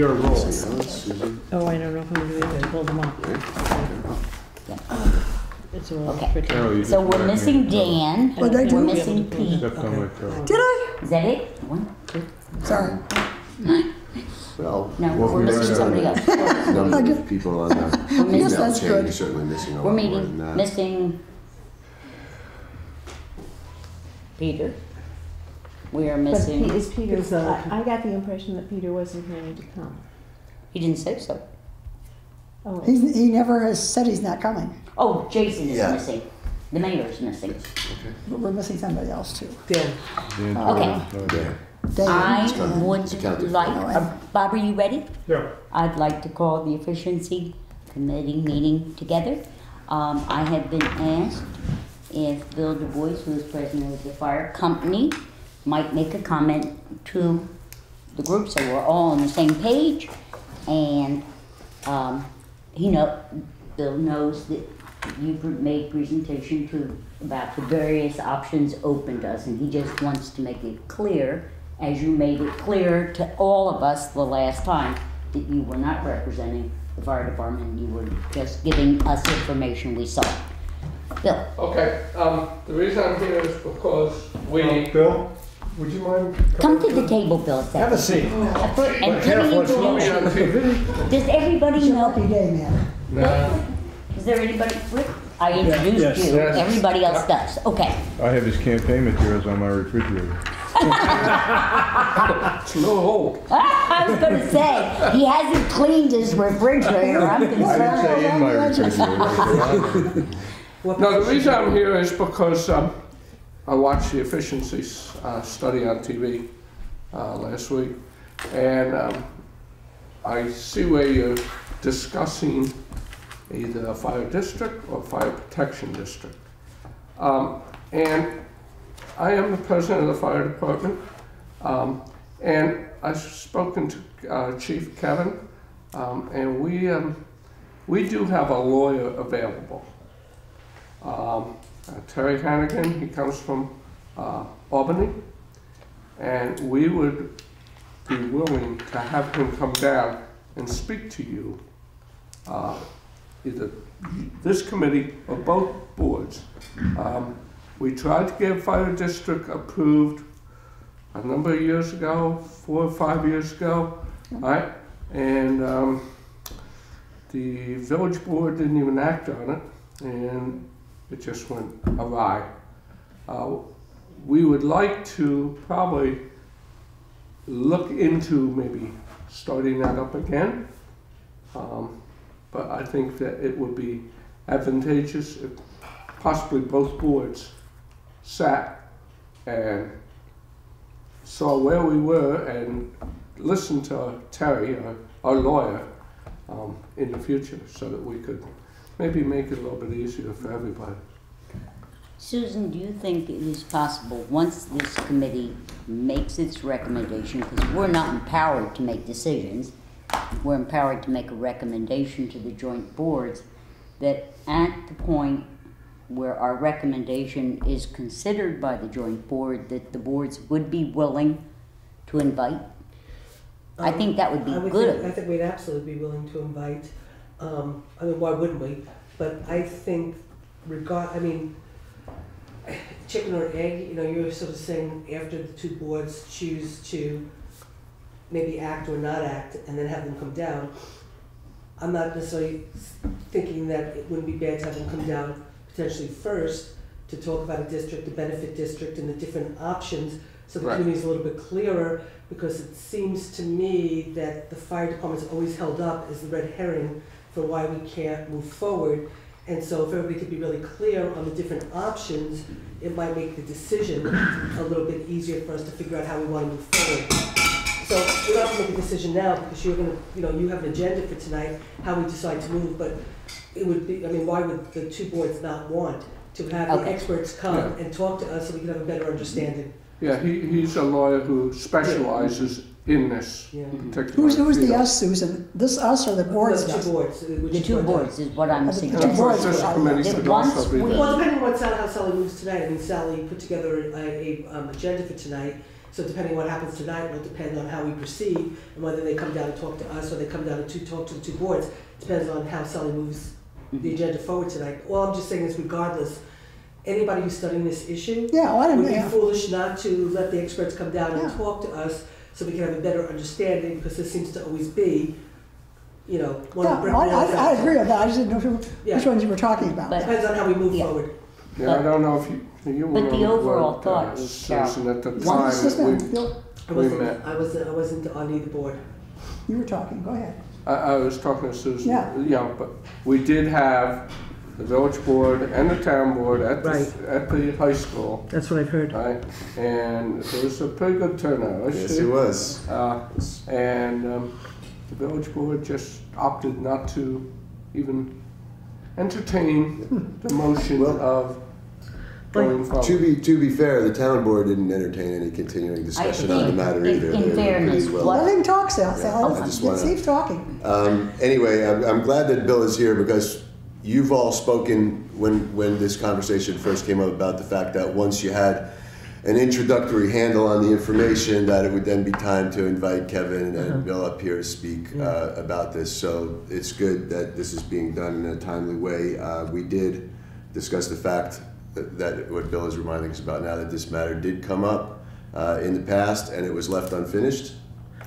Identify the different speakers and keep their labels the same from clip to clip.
Speaker 1: Your role.
Speaker 2: Susan,
Speaker 3: Oh, I don't know if I'm gonna be able to pull them up. It's a little
Speaker 4: Okay.
Speaker 3: tricky.
Speaker 1: Carol, you
Speaker 4: So
Speaker 1: just
Speaker 4: we're
Speaker 1: whacked me
Speaker 4: missing
Speaker 1: on.
Speaker 4: Dan,
Speaker 5: What'd I do?
Speaker 4: we're missing Pete.
Speaker 1: Stepped on my toe.
Speaker 5: Did I?
Speaker 4: Is that it? One, two,
Speaker 5: Sorry.
Speaker 2: well,
Speaker 4: no,
Speaker 1: Well,
Speaker 4: we're
Speaker 1: we
Speaker 4: missing
Speaker 1: are-
Speaker 4: somebody else.
Speaker 2: number of people on the
Speaker 4: missing-
Speaker 2: email
Speaker 5: That's
Speaker 2: chain,
Speaker 5: good.
Speaker 2: you're certainly missing a
Speaker 4: We're
Speaker 2: lot more than
Speaker 4: meeting,
Speaker 2: that.
Speaker 4: missing Peter. We are
Speaker 6: But Pe-
Speaker 4: missing,
Speaker 6: is Peter,
Speaker 3: It's, uh,
Speaker 6: I, I got the impression that Peter wasn't planning to come.
Speaker 4: he didn't say so.
Speaker 6: Oh,
Speaker 5: He's, he never has said he's not coming,
Speaker 4: Oh, Jason is
Speaker 2: Yeah.
Speaker 4: missing. The mayor's missing.
Speaker 5: but we're missing somebody else too.
Speaker 3: Dan,
Speaker 1: Dan
Speaker 4: Okay.
Speaker 1: Torrance, no,
Speaker 2: Yeah.
Speaker 4: I
Speaker 2: fine.
Speaker 4: would
Speaker 2: It's counted.
Speaker 4: like, uh, Bob, are you ready?
Speaker 1: Yeah.
Speaker 4: I'd like to call the efficiency committee meeting together. Um, I have been asked if Bill Du Bois, who is president of the fire company, might make a comment to the group so we're all on the same page. And, um, he know, Bill knows that you've made presentation to, about the various options open to us, and he just wants to make it clear, as you made it clear to all of us the last time, that you were not representing the fire department, you were just giving us information we saw. Bill,
Speaker 7: Okay, um, the reason I'm here is because we,
Speaker 1: Bill, would you mind?
Speaker 4: come to the table, Bill,
Speaker 1: Have a
Speaker 4: second.
Speaker 1: seat.
Speaker 4: And let me
Speaker 1: Careful, it's
Speaker 4: introduce
Speaker 1: slowly on
Speaker 4: you.
Speaker 1: TV.
Speaker 4: Does everybody know,
Speaker 5: Happy day, man.
Speaker 7: nah,
Speaker 4: is there anybody, I introduced you,
Speaker 7: Yes.
Speaker 4: everybody else does, okay.
Speaker 1: I have his campaign materials on my refrigerator.
Speaker 7: it's a little.
Speaker 4: I was gonna say, he hasn't cleaned his refrigerator, I'm
Speaker 1: I didn't
Speaker 4: concerned.
Speaker 1: say in my refrigerator.
Speaker 7: No, the reason I'm here is because, um, I watched the efficiency, uh, study on TV, uh, last week. And, um, I see where you're discussing either a fire district or fire protection district. Um, and I am the president of the fire department. Um, and I've spoken to uh, Chief Kevin, um, and we, um, we do have a lawyer available. Uh, Terry Hannigan, he comes from uh, Albany, and we would be willing to have him come down and speak to you, uh, either this committee or both boards. Um, we tried to get fire district approved a number of years ago, four or five years ago, right? And um, the village board didn't even act on it, and it just went awry. Uh, we would like to probably look into maybe starting that up again. Um, but I think that it would be advantageous if possibly both boards sat and saw where we were and listened to Terry, our, our lawyer, um, in the future so that we could maybe make it a little bit easier for everybody.
Speaker 4: Susan, do you think it is possible, once this committee makes its recommendation, because we're not empowered to make decisions, we're empowered to make a recommendation to the joint boards, that at the point where our recommendation is considered by the joint board, that the boards would be willing to invite? I think that would be
Speaker 8: Um, I would
Speaker 4: good.
Speaker 8: think- I think we'd absolutely be willing to invite, um, I mean, why wouldn't we? But I think regard, I mean, chicken or egg, you know, you're sort of saying after the two boards choose to maybe act or not act and then have them come down. I'm not necessarily thinking that it wouldn't be bad to have them come down potentially first to talk about a district, the benefit district and the different options so the
Speaker 7: Right.
Speaker 8: community's a little bit clearer because it seems to me that the fire department's always held up as the red herring for why we can't move forward. And so if everybody could be really clear on the different options, it might make the decision a little bit easier for us to figure out how we want to move forward. So we don't have to make a decision now because you're gonna, you know, you have an agenda for tonight, how we decide to move, but it would be, I mean, why would the two boards not want to have the
Speaker 4: Okay.
Speaker 8: experts come
Speaker 7: Yeah.
Speaker 8: and talk to us so we can have a better understanding?
Speaker 7: Yeah, he, he's a lawyer who specializes in this
Speaker 8: Yeah.
Speaker 7: particular
Speaker 5: Who's, who's the
Speaker 7: field.
Speaker 5: us, Susan? This us or the boards
Speaker 8: The two boards, uh,
Speaker 4: The
Speaker 8: is
Speaker 4: two
Speaker 8: what-
Speaker 4: boards is what I'm
Speaker 5: The two
Speaker 7: And
Speaker 4: suggesting.
Speaker 7: of
Speaker 5: boards
Speaker 7: this
Speaker 5: are-
Speaker 7: committee
Speaker 4: that
Speaker 7: could
Speaker 4: once
Speaker 7: also be
Speaker 4: we-
Speaker 7: there.
Speaker 8: Well, depending on what's, how Sally moves tonight, I mean, Sally put together a, a, um, agenda for tonight, So depending on what happens tonight will depend on how we proceed and whether they come down and talk to us or they come down to talk to the two boards. Depends on how Sally moves the agenda forward tonight. All I'm just saying is regardless, anybody who's studying this issue
Speaker 5: Yeah, well, I
Speaker 8: would
Speaker 5: don't,
Speaker 8: be
Speaker 5: yeah.
Speaker 8: foolish not to let the experts come down and talk to us so we can have a better understanding because this seems to always be, you know, one of
Speaker 5: Yeah,
Speaker 8: the brick
Speaker 5: I. I, I agree with that, I just didn't know who,
Speaker 8: Yeah.
Speaker 5: which ones you were talking about.
Speaker 4: But-
Speaker 8: Depends on how we move
Speaker 4: Yeah.
Speaker 8: forward.
Speaker 7: Yeah, I don't know if you, you.
Speaker 4: But the overall
Speaker 7: board,
Speaker 4: thought
Speaker 7: uh,
Speaker 4: is,
Speaker 7: Susan, at the time,
Speaker 5: does this
Speaker 7: that we,
Speaker 8: I wasn't,
Speaker 7: met.
Speaker 8: I wasn't, I wasn't on either board.
Speaker 5: you were talking, go ahead.
Speaker 7: I, I was talking to Susan.
Speaker 5: Yeah.
Speaker 7: Yeah, but we did have the village board and the town board at the,
Speaker 8: Right.
Speaker 7: at the high school,
Speaker 8: That's what I've heard.
Speaker 7: right? And it was a pretty good turnout. I
Speaker 2: Yes,
Speaker 7: see.
Speaker 2: it was.
Speaker 7: Uh, and um, the village board just opted not to even entertain the motion
Speaker 2: Well-
Speaker 7: of going
Speaker 2: To
Speaker 7: forward.
Speaker 2: be, to be fair, the town board didn't entertain any continuing discussion on the
Speaker 4: think
Speaker 2: matter
Speaker 4: in-
Speaker 2: either.
Speaker 4: in
Speaker 2: They were pretty
Speaker 4: fairness,
Speaker 2: well-
Speaker 4: what-
Speaker 5: Let him talk, Sal,
Speaker 2: Yeah,
Speaker 5: Sal,
Speaker 2: I just
Speaker 5: let
Speaker 2: wanna-
Speaker 5: Steve talking.
Speaker 2: Um, anyway, I'm, I'm glad that Bill is here because you've all spoken when, when this conversation first came up about the fact that once you had an introductory handle on the information, that it would then be time to invite Kevin and Bill up here to speak uh, about this. So it's good that this is being done in a timely way. Uh, we did discuss the fact that, that what Bill is reminding us about now that this matter did come up uh, in the past and it was left unfinished.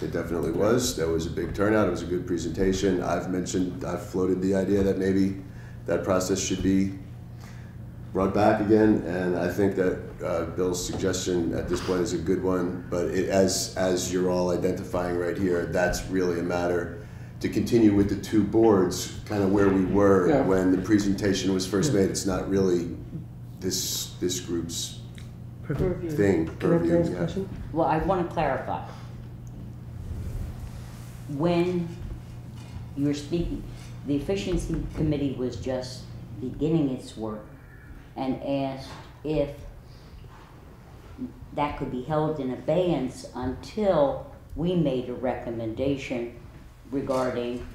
Speaker 2: It definitely was. There was a big turnout. It was a good presentation. I've mentioned, I've floated the idea that maybe that process should be brought back again, and I think that uh, Bill's suggestion at this point is a good one. But it, as as you're all identifying right here, that's really a matter to continue with the two boards, kind of where we were
Speaker 7: Yeah.
Speaker 2: when the presentation was first made. It's not really this this group's thing. purview, yeah.
Speaker 4: Well, I want to clarify. When you're speaking, the efficiency committee was just beginning its work and asked if that could be held in abeyance until we made a recommendation regarding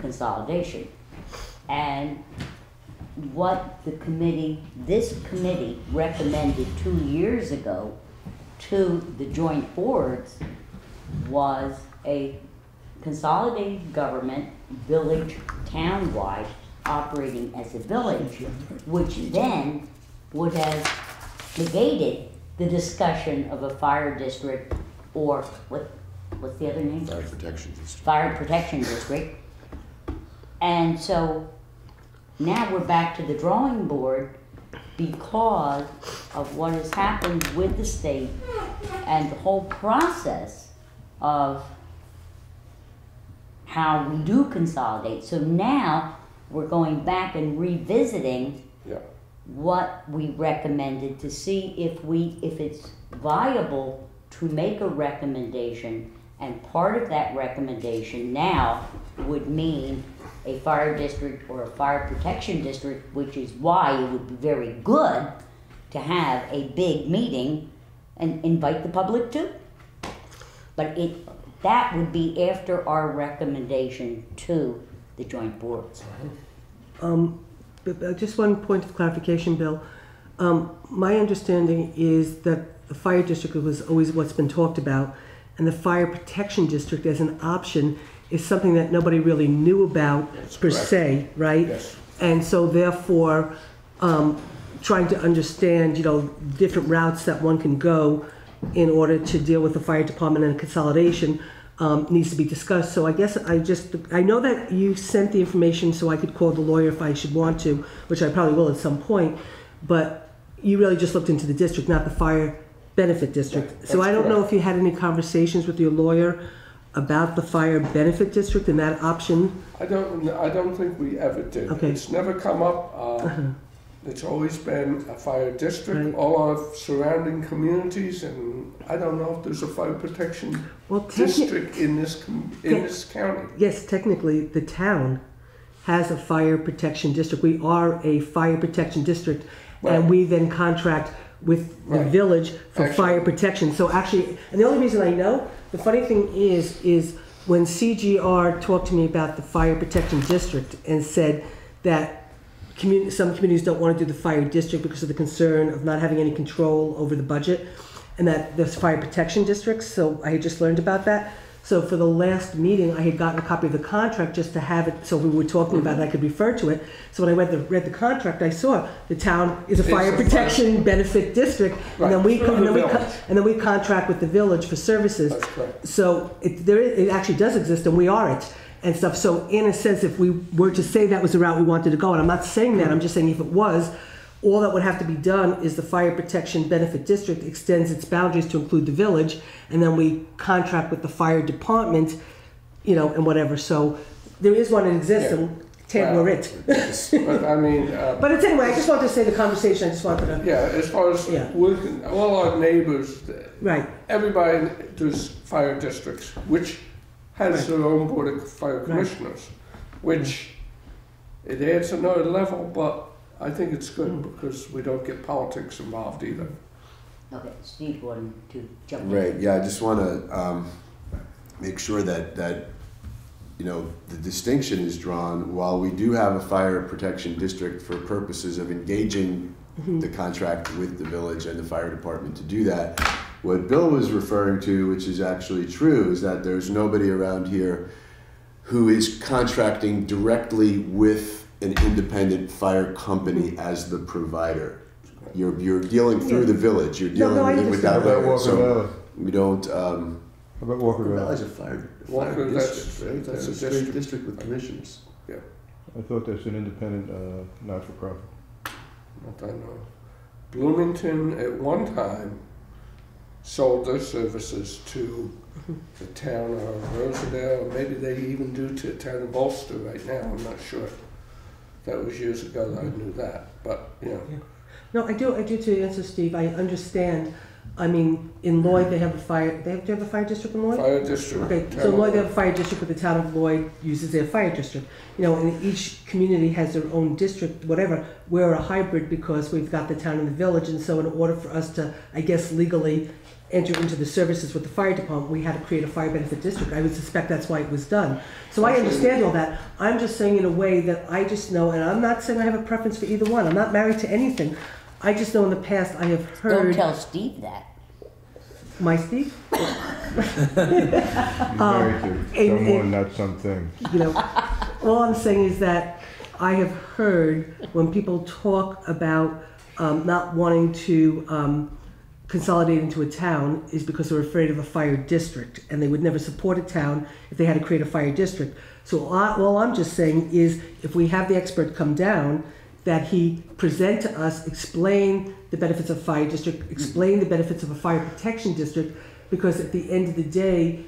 Speaker 4: consolidation. And what the committee, this committee recommended two years ago to the joint boards was a consolidated government, village, townwide, operating as a village, which then would have negated the discussion of a fire district or what, what's the other name?
Speaker 2: Fire protection district.
Speaker 4: fire protection district. And so now we're back to the drawing board because of what has happened with the state and the whole process of how we do consolidate. So now we're going back and revisiting
Speaker 7: Yeah.
Speaker 4: what we recommended to see if we, if it's viable to make a recommendation. And part of that recommendation now would mean a fire district or a fire protection district, which is why it would be very good to have a big meeting and invite the public to. But it, that would be after our recommendation to the joint boards.
Speaker 8: Um, but, but just one point of clarification, Bill. Um, my understanding is that the fire district was always what's been talked about, and the fire protection district as an option is something that nobody really knew about per
Speaker 7: correct.
Speaker 8: se, right?
Speaker 7: Yes.
Speaker 8: And so therefore, um, trying to understand, you know, different routes that one can go in order to deal with the fire department and consolidation um, needs to be discussed. So I guess I just, I know that you sent the information so I could call the lawyer if I should want to, which I probably will at some point, but you really just looked into the district, not the fire benefit district. So I don't know if you had any conversations with your lawyer about the fire benefit district and that option?
Speaker 7: I don't, I don't think we ever did.
Speaker 8: Okay.
Speaker 7: It's never come up. Uh, It's always been a fire district,
Speaker 8: Right.
Speaker 7: all our surrounding communities, and I don't know if there's a fire protection
Speaker 8: Well,
Speaker 7: district in this, com- in this county.
Speaker 8: Yes, technically, the town has a fire protection district. We are a fire protection district, and we then contract with the
Speaker 7: Right.
Speaker 8: village for
Speaker 7: Actually-
Speaker 8: fire protection. So actually, and the only reason I know, the funny thing is, is when CGR talked to me about the fire protection district and said that commun- some communities don't want to do the fire district because of the concern of not having any control over the budget. and that there's fire protection districts, so I had just learned about that. So for the last meeting, I had gotten a copy of the contract just to have it, so we were talking about it, I could refer to it. So when I read the, read the contract, I saw the town is a fire protection benefit district. And then
Speaker 7: Right,
Speaker 8: we, and then we, co- and then we contract with the village for services.
Speaker 7: That's correct.
Speaker 8: So it, there, it actually does exist, and we are it and stuff. So in a sense, if we were to say that was the route we wanted to go, and I'm not saying that, I'm just saying if it was, all that would have to be done is the fire protection benefit district extends its boundaries to include the village, and then we contract with the fire department, you know, and whatever. So there is one that exists, and Ted, we're it.
Speaker 7: But I mean, uh,
Speaker 8: But it's anyway, I just wanted to say the conversation. I just wanted to.
Speaker 7: yeah, as far as
Speaker 8: Yeah.
Speaker 7: all our neighbors,
Speaker 8: Right.
Speaker 7: everybody does fire districts, which has their own board of fire
Speaker 8: Right.
Speaker 7: commissioners, which it adds another level, but I think it's good
Speaker 8: Mm.
Speaker 7: because we don't get politics involved either.
Speaker 4: Okay, Steve wanted to jump in.
Speaker 2: Right, yeah, I just want to um, make sure that, that, you know, the distinction is drawn. While we do have a fire protection district for purposes of engaging the contract with the village and the fire department to do that, what Bill was referring to, which is actually true, is that there's nobody around here who is contracting directly with an independent fire company as the provider. You're, you're dealing through the village, you're dealing
Speaker 8: No, no, I
Speaker 2: dealing with
Speaker 8: understand.
Speaker 2: that
Speaker 1: How about. Walker
Speaker 2: So
Speaker 1: Valley?
Speaker 2: we don't, um,
Speaker 1: How about Walker
Speaker 2: Walker
Speaker 1: Valley?
Speaker 2: Valley's a fire,
Speaker 7: Walker,
Speaker 2: fire
Speaker 7: that's-
Speaker 2: district, right?
Speaker 7: that's
Speaker 2: That's
Speaker 7: a
Speaker 2: a
Speaker 7: district.
Speaker 2: district with commissioners.
Speaker 1: I thought that's an independent, uh, not-for-profit.
Speaker 7: Not I know. Bloomington at one time sold their services to mm-hmm. the town of Rosendale, or maybe they even do to the town of Ulster right now, I'm not sure. That was years ago that I mm-hmm. knew that, but, you know,
Speaker 8: No, I do. I do to answer Steve. I understand. I mean, in Lloyd, they have a fire. They have, do you have a fire district in Lloyd?
Speaker 7: fire district.
Speaker 8: Okay, so Lloyd, they have a fire district, but the town of Lloyd uses their fire district. You know, and each community has their own district, whatever. We're a hybrid because we've got the town and the village, and so in order for us to, I guess, legally enter into the services with the fire department, we had to create a fire benefit district. I would suspect that's why it was done. So I understand all that. I'm just saying in a way that I just know, and I'm not saying I have a preference for either one. I'm not married to anything. I just know in the past I have heard.
Speaker 4: Don't
Speaker 8: heard
Speaker 4: tell Steve that.
Speaker 8: my Steve.
Speaker 1: He's married to
Speaker 8: in-
Speaker 1: someone,
Speaker 8: in-
Speaker 1: not something.
Speaker 8: you know, all I'm saying is that I have heard when people talk about um, not wanting to um, consolidate into a town is because they're afraid of a fire district and they would never support a town if they had to create a fire district. So all I'm just saying is if we have the expert come down, that he present to us, explain the benefits of fire district, explain the benefits of a fire protection district, because at the end of the day,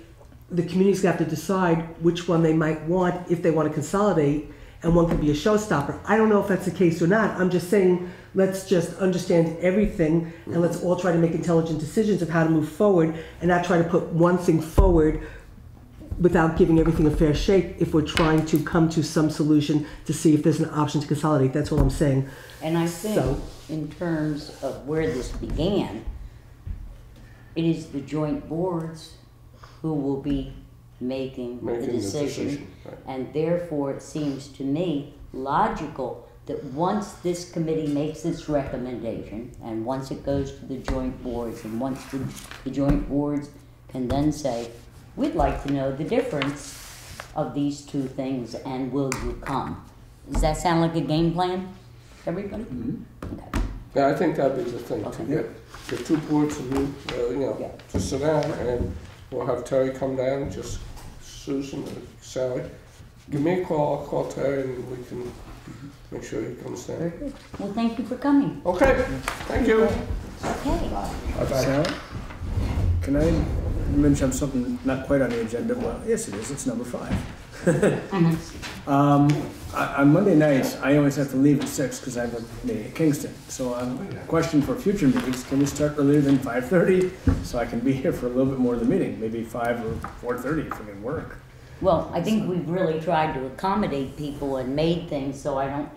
Speaker 8: the community's gonna have to decide which one they might want if they want to consolidate, and one could be a showstopper. I don't know if that's the case or not. I'm just saying, let's just understand everything and let's all try to make intelligent decisions of how to move forward and not try to put one thing forward without giving everything a fair shake if we're trying to come to some solution to see if there's an option to consolidate. That's all I'm saying.
Speaker 4: And I think,
Speaker 8: So-
Speaker 4: in terms of where this began, it is the joint boards who will be making the
Speaker 7: Making the
Speaker 4: decision.
Speaker 7: decision, right.
Speaker 4: And therefore, it seems to me logical that once this committee makes its recommendation, and once it goes to the joint boards, and once the, the joint boards can then say, we'd like to know the difference of these two things, and will you come? Does that sound like a game plan, everybody? Okay.
Speaker 7: Yeah, I think that'd be the thing, to
Speaker 4: Okay.
Speaker 7: get the two boards and you, uh, you
Speaker 4: Yeah.
Speaker 7: know, to sit down and we'll have Terry come down, just Susan or Sally. Give me a call, I'll call Terry and we can make sure he comes
Speaker 4: Very good. Well, thank you for coming.
Speaker 7: Okay, thank you.
Speaker 4: Okay.
Speaker 9: Sarah, can I mention something not quite on the agenda? Well, yes, it is. It's number five. um, I- on Monday nights, I always have to leave at six because I have a meeting at Kingston. So, um, question for future meetings: Can we start earlier than five thirty so I can be here for a little bit more of the meeting? Maybe five or four thirty if it can work.
Speaker 4: Well, I think we've really tried to accommodate people and made things, so I don't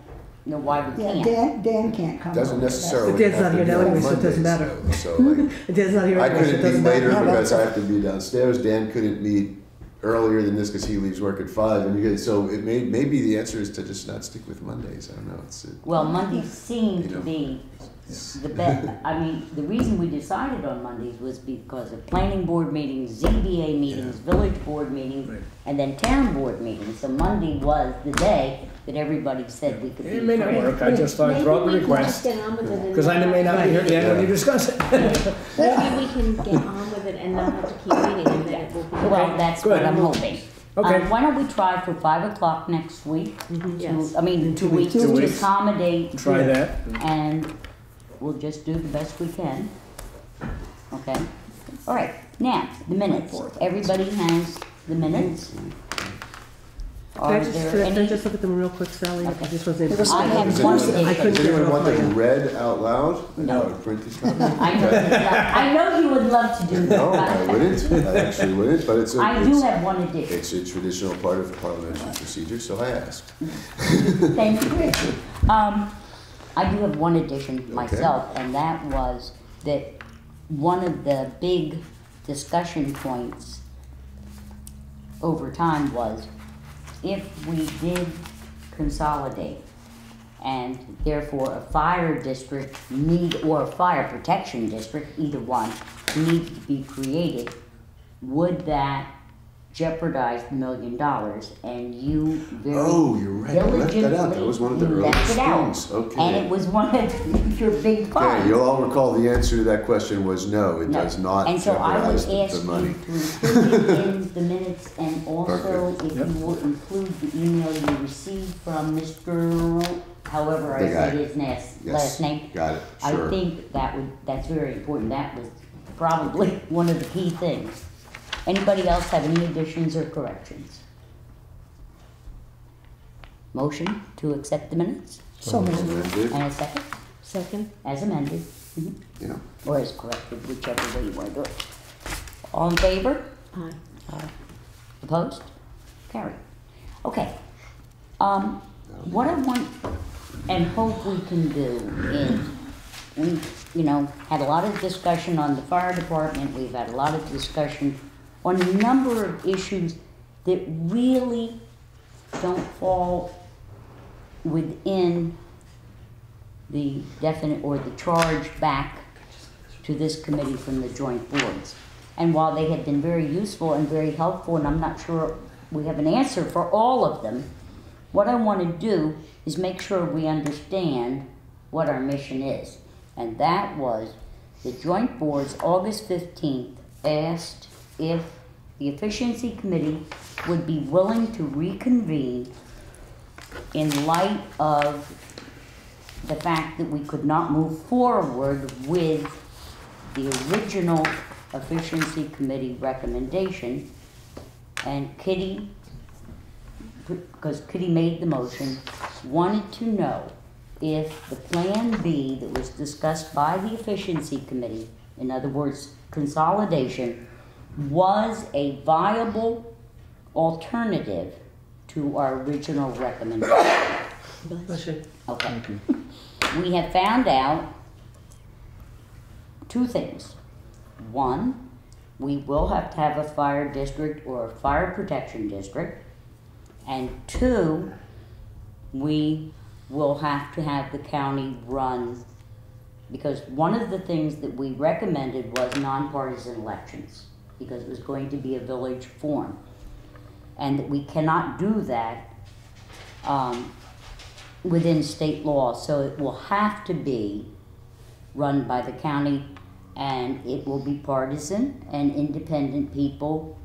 Speaker 4: know why we
Speaker 5: Yeah,
Speaker 4: can't.
Speaker 5: Dan, Dan can't come.
Speaker 2: Doesn't
Speaker 5: over.
Speaker 2: necessarily
Speaker 8: But Dan's
Speaker 2: have
Speaker 8: not
Speaker 2: to
Speaker 8: here
Speaker 2: be
Speaker 8: now
Speaker 2: on
Speaker 8: anyway, so it doesn't
Speaker 2: Mondays,
Speaker 8: matter.
Speaker 2: though. So like,
Speaker 8: Dan's not here
Speaker 2: I
Speaker 8: anyway, so it
Speaker 2: couldn't meet
Speaker 8: doesn't
Speaker 2: later
Speaker 8: matter.
Speaker 2: because I have to be downstairs. Dan couldn't meet earlier than this because he leaves work at five. And you guys, so it may, maybe the answer is to just not stick with Mondays. I don't know. It's, it,
Speaker 4: Well, Mondays seem
Speaker 2: You
Speaker 4: to
Speaker 2: know.
Speaker 4: be the best, I mean, the reason we decided on Mondays was because of planning board meetings, ZBA meetings, village board meetings,
Speaker 9: Right.
Speaker 4: and then town board meetings. So Monday was the day that everybody said we could be
Speaker 9: It may not work, I just thought I'd throw out the
Speaker 6: Maybe we can
Speaker 9: request,
Speaker 6: just get on with it and
Speaker 9: because I
Speaker 6: not
Speaker 9: may not be here at the end when you discuss it.
Speaker 6: Maybe we can get on with it and not have to keep meeting and then it will be.
Speaker 4: Well, that's what
Speaker 9: good.
Speaker 4: I'm hoping.
Speaker 9: Okay.
Speaker 4: Um, why don't we try for five o'clock next week?
Speaker 6: Mhm,
Speaker 4: to-
Speaker 6: yes.
Speaker 4: I mean, two weeks
Speaker 9: Two
Speaker 4: to
Speaker 9: weeks.
Speaker 4: accommodate.
Speaker 9: Try that.
Speaker 4: And we'll just do the best we can. Okay? All right, now, the minutes. Everybody has the minutes?
Speaker 8: Can
Speaker 4: Are
Speaker 8: I just,
Speaker 4: there
Speaker 8: can I-
Speaker 4: any?
Speaker 8: just look at them real quick, Sally? I
Speaker 4: Okay.
Speaker 8: just wasn't.
Speaker 2: Does
Speaker 4: I have
Speaker 2: Does
Speaker 4: one
Speaker 2: anyone-
Speaker 8: I couldn't
Speaker 2: Does
Speaker 8: get
Speaker 2: anyone want them
Speaker 8: quick.
Speaker 2: read out loud?
Speaker 4: No.
Speaker 2: Or print this copy?
Speaker 4: I know, you'd love- I know you would love to do that.
Speaker 2: No, I
Speaker 4: that.
Speaker 2: wouldn't. I actually wouldn't, but it's a,
Speaker 4: I do
Speaker 2: it's,
Speaker 4: have one addition.
Speaker 2: it's a traditional part of parliamentary procedure, so I asked.
Speaker 4: Thank you. Um, I do have one addition myself, and that was that one of the big discussion points over time was if we did consolidate and therefore a fire district need, or a fire protection district, either one, need to be created, would that jeopardize the million dollars? And you very
Speaker 2: Oh, you're right. I left that out. That was one of the
Speaker 4: you
Speaker 2: early
Speaker 4: left
Speaker 2: things. Okay.
Speaker 4: And it was one of your big
Speaker 2: Okay,
Speaker 4: points.
Speaker 2: you'll all recall the answer to that question was no, it
Speaker 4: No.
Speaker 2: does not
Speaker 4: And so I would
Speaker 2: jeopardize the,
Speaker 4: ask
Speaker 2: the
Speaker 4: you
Speaker 2: money.
Speaker 4: to include in the minutes and also
Speaker 2: Perfect.
Speaker 4: if
Speaker 9: Yep.
Speaker 4: you will include the email you received from Mr. however I
Speaker 2: The guy.
Speaker 4: say his last,
Speaker 2: Yes.
Speaker 4: last name.
Speaker 2: Got it, Sure.
Speaker 4: I think that would, that's very important. That was probably one of the key things. Anybody else have any additions or corrections? Motion to accept the minutes
Speaker 5: So moved.
Speaker 2: Amended,
Speaker 4: and a second
Speaker 6: Second?
Speaker 4: as amended, mhm,
Speaker 2: yeah.
Speaker 4: or as corrected, whichever way you want to do it. All in favor?
Speaker 6: Aye.
Speaker 4: Opposed? Carried. Okay. Um, what I want and hope we can do is, we, you know, had a lot of discussion on the fire department, we've had a lot of discussion on a number of issues that really don't fall within the definite or the charge back to this committee from the joint boards. And while they have been very useful and very helpful, and I'm not sure we have an answer for all of them, what I want to do is make sure we understand what our mission is. And that was the joint boards, August 15th, asked if the efficiency committee would be willing to reconvene in light of the fact that we could not move forward with the original efficiency committee recommendation. And Kitty, because Kitty made the motion, wanted to know if the Plan B that was discussed by the efficiency committee, in other words, consolidation, was a viable alternative to our original recommendation.
Speaker 8: Bless you.
Speaker 4: Okay. We have found out two things. One, we will have to have a fire district or a fire protection district. And two, we will have to have the county run, because one of the things that we recommended was nonpartisan elections, because it was going to be a village form. And that we cannot do that, um, within state law, so it will have to be run by the county and it will be partisan and independent people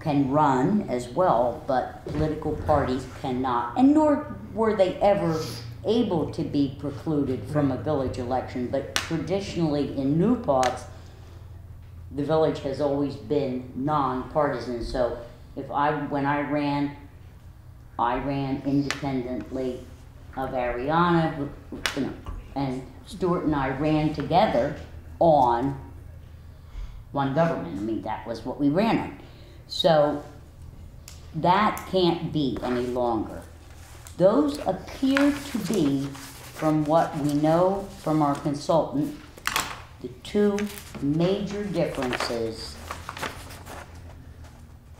Speaker 4: can run as well, but political parties cannot, and nor were they ever able to be precluded from a village election, but traditionally in New Paltz, the village has always been nonpartisan, so if I, when I ran, I ran independently of Ariana, you know, and Stuart and I ran together on one government. I mean, that was what we ran on. So that can't be any longer. Those appear to be, from what we know from our consultant, the two major differences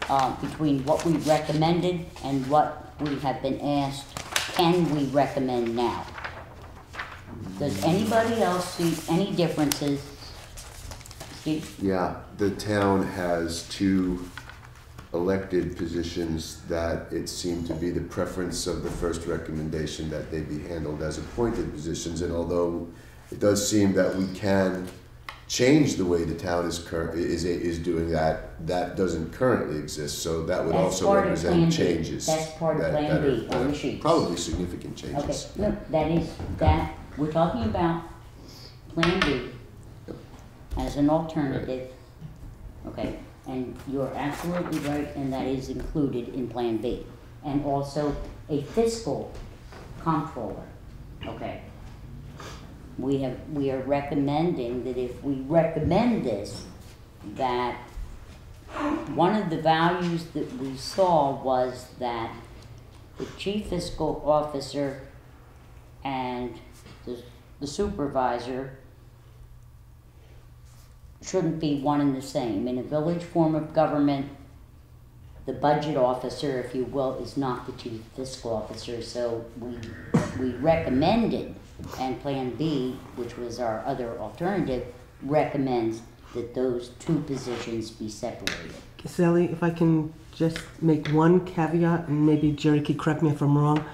Speaker 4: uh, between what we recommended and what we have been asked, can we recommend now? Does anybody else see any differences? Steve?
Speaker 2: Yeah, the town has two elected positions that it seemed to be the preference of the first recommendation that they be handled as appointed positions. And although it does seem that we can change the way the town is current, is, is doing that, that doesn't currently exist. So that would
Speaker 4: That's
Speaker 2: also
Speaker 4: part of Plan
Speaker 2: represent
Speaker 4: B.
Speaker 2: changes.
Speaker 4: That's part of
Speaker 2: that-
Speaker 4: Plan
Speaker 2: that are-
Speaker 4: B on
Speaker 2: that
Speaker 4: the
Speaker 2: are
Speaker 4: sheets.
Speaker 2: Probably significant
Speaker 4: Okay,
Speaker 2: changes.
Speaker 4: no, that is, that, we're talking about Plan B as an alternative. Okay, and you're absolutely right, and that is included in Plan B. And also a fiscal comptroller, okay? We have, we are recommending that if we recommend this, that one of the values that we saw was that the chief fiscal officer and the, the supervisor shouldn't be one and the same. In a village form of government, the budget officer, if you will, is not the chief fiscal officer. So we, we recommended, and Plan B, which was our other alternative, recommends that those two positions be separated.
Speaker 8: Sally, if I can just make one caveat, and maybe Jerry could correct me if I'm wrong.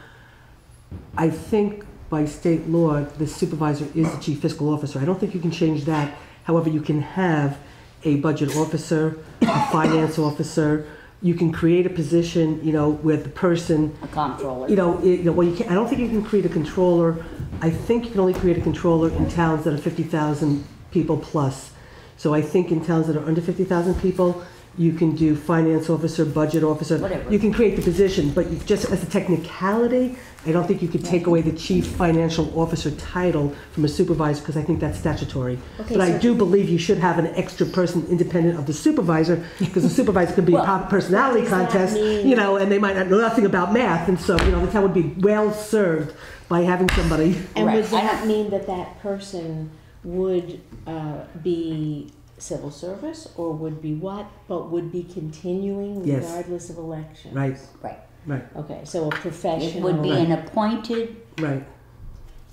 Speaker 8: I think by state law, the supervisor is the chief fiscal officer. I don't think you can change that. However, you can have a budget officer, a finance officer. You can create a position, you know, where the person
Speaker 4: A comptroller.
Speaker 8: you know, it, you know, well, you can I don't think you can create a controller. I think you can only create a controller in towns that are fifty thousand people plus. So I think in towns that are under fifty thousand people, you can do finance officer, budget officer.
Speaker 4: Whatever.
Speaker 8: You can create the position, but you, just as a technicality, I don't think you could take away the chief financial officer title from a supervisor because I think that's statutory.
Speaker 6: Okay,
Speaker 8: but I
Speaker 6: so-
Speaker 8: do believe you should have an extra person independent of the supervisor because the supervisor could be a pop- personality contest, you know, and they might not know nothing about math, and so you know the town would be well served by having somebody.
Speaker 6: And
Speaker 4: Right,
Speaker 6: would that mean that that person would uh, be civil service or would be what? But would be continuing
Speaker 8: Yes.
Speaker 6: regardless of election?
Speaker 8: Right,
Speaker 4: Right.
Speaker 8: Right,
Speaker 6: Okay, so a
Speaker 4: It
Speaker 6: professional.
Speaker 4: would be an appointed
Speaker 8: right.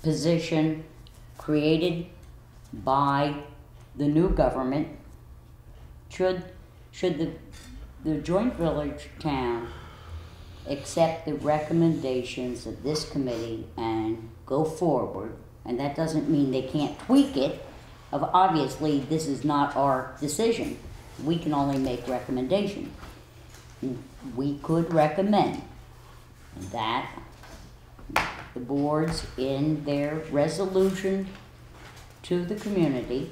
Speaker 4: position created by the new government. Should, should the, the joint village town accept the recommendations of this committee and go forward, and that doesn't mean they can't tweak it, of obviously, this is not our decision. We can only make recommendation. We could recommend. That the boards in their resolution to the community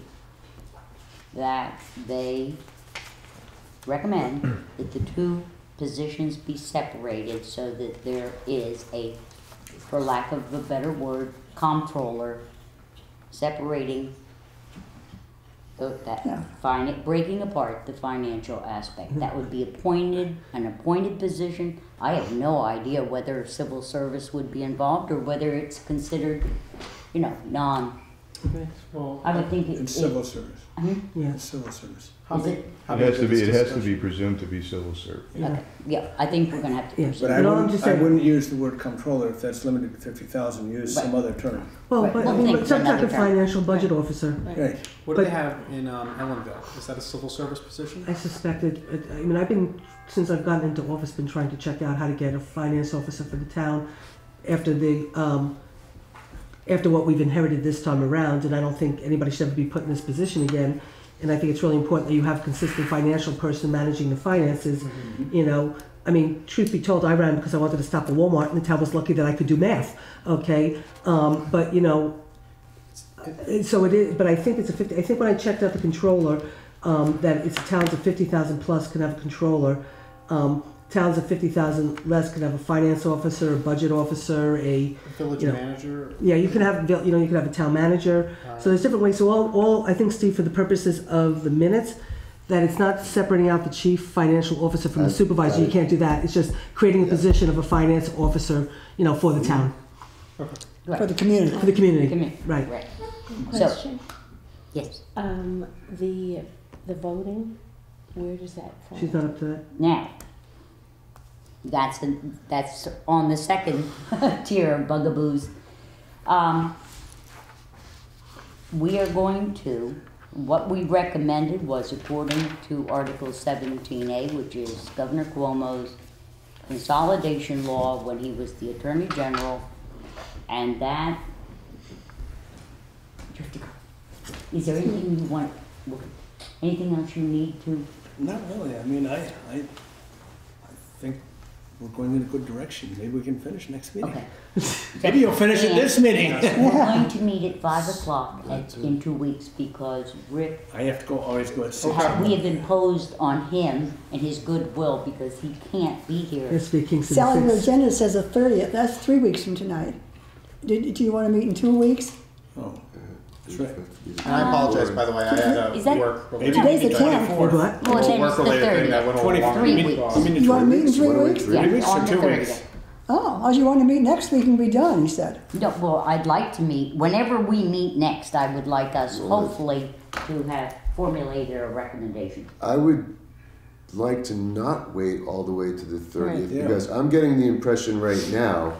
Speaker 4: that they recommend that the two positions be separated so that there is a, for lack of a better word, comptroller separating the,
Speaker 5: Yeah.
Speaker 4: that, fin- breaking apart the financial aspect. That would be appointed, an appointed position. I have no idea whether civil service would be involved or whether it's considered, you know, non, Okay.
Speaker 9: Well,
Speaker 4: I would think it,
Speaker 9: it's
Speaker 4: it,
Speaker 9: civil service.
Speaker 4: Mhm.
Speaker 8: Yeah.
Speaker 9: Civil service.
Speaker 4: is it?
Speaker 1: It has to be, it has to be presumed to be civil service.
Speaker 4: Okay, yeah, I think we're gonna have to
Speaker 8: Yeah.
Speaker 4: pursue.
Speaker 9: But I
Speaker 8: You know, I'm
Speaker 9: wouldn't,
Speaker 8: just
Speaker 9: I
Speaker 8: saying-
Speaker 9: wouldn't use the word comptroller if that's limited to fifty thousand, use some other term.
Speaker 8: Well,
Speaker 4: Right,
Speaker 8: but
Speaker 4: we'll
Speaker 8: I mean,
Speaker 4: think
Speaker 8: but
Speaker 4: of
Speaker 8: some type
Speaker 4: another
Speaker 8: of
Speaker 4: term.
Speaker 8: financial budget officer.
Speaker 9: Right.
Speaker 10: What do
Speaker 8: But-
Speaker 10: they have in um, Ellenville? Is that a civil service position?
Speaker 8: I suspected. I mean, I've been since I've gotten into office, been trying to check out how to get a finance officer for the town after the um, after what we've inherited this time around, and I don't think anybody should ever be put in this position again. And I think it's really important that you have a consistent financial person managing the finances. You know, I mean, truth be told, I ran because I wanted to stop a Walmart, and the town was lucky that I could do math. Okay, um, but you know, uh, so it is. But I think it's a fifty. I think when I checked out the controller, um, that it's towns of fifty thousand plus can have a controller. Um, towns of fifty thousand less could have a finance officer, a budget officer, a
Speaker 10: Village
Speaker 8: You know,
Speaker 10: manager?
Speaker 8: yeah. You can have you know you can have a town manager. So there's different ways. So all, all I think, Steve, for the purposes of the minutes, that it's not separating out the chief financial officer from the
Speaker 2: Right,
Speaker 8: supervisor. You can't do that. It's just creating a
Speaker 2: Yeah.
Speaker 8: position of a finance officer, you know, for the town,
Speaker 5: For the community.
Speaker 8: for the community.
Speaker 4: Community,
Speaker 8: Right.
Speaker 4: right. So, yes,
Speaker 6: um, the, the voting, where does that fall?
Speaker 8: She's not up to that.
Speaker 4: now, that's, the- that's on the second tier of bugaboos. Um, we are going to, what we recommended was according to Article seventeen A, which is Governor Cuomo's consolidation law when he was the Attorney General, and that. Is there anything you want, anything else you need to,
Speaker 9: Not really, I mean, I, I, I think we're going in a good direction, maybe we can finish next meeting.
Speaker 4: okay.
Speaker 9: Maybe you'll finish it this meeting.
Speaker 4: We're going to meet at five o'clock at- in two weeks because Rick
Speaker 9: I have to go, always go at six.
Speaker 4: ha- we have imposed on him and his goodwill because he can't be here.
Speaker 8: Has to be Kingston
Speaker 5: Sally, your
Speaker 8: six.
Speaker 5: agenda says the thirtieth, that's three weeks from tonight. Did, do you wanna meet in two weeks?
Speaker 9: Oh, that's right.
Speaker 10: And I um, apologize, by the way, I had
Speaker 4: Is
Speaker 10: uh,
Speaker 4: that-
Speaker 10: work related.
Speaker 5: Today's the
Speaker 9: maybe
Speaker 5: tenth.
Speaker 8: Or what?
Speaker 4: Well, then it's the
Speaker 10: Work-related thing that
Speaker 4: thirtieth.
Speaker 10: went a
Speaker 9: Twenty,
Speaker 4: Three weeks.
Speaker 9: You mean
Speaker 5: You wanna meet in
Speaker 2: weeks?
Speaker 5: three weeks?
Speaker 2: three
Speaker 4: Yeah,
Speaker 9: weeks or
Speaker 4: on the
Speaker 9: two
Speaker 4: 30th.
Speaker 9: weeks?
Speaker 5: Oh, oh, you wanna meet next week and be done, he said.
Speaker 4: No, well, I'd like to meet, whenever we meet next, I would like us
Speaker 2: Well,
Speaker 4: hopefully to have formulated a recommendation.
Speaker 2: I would like to not wait all the way to the thirtieth
Speaker 9: Right. Yeah.
Speaker 2: because I'm getting the impression right now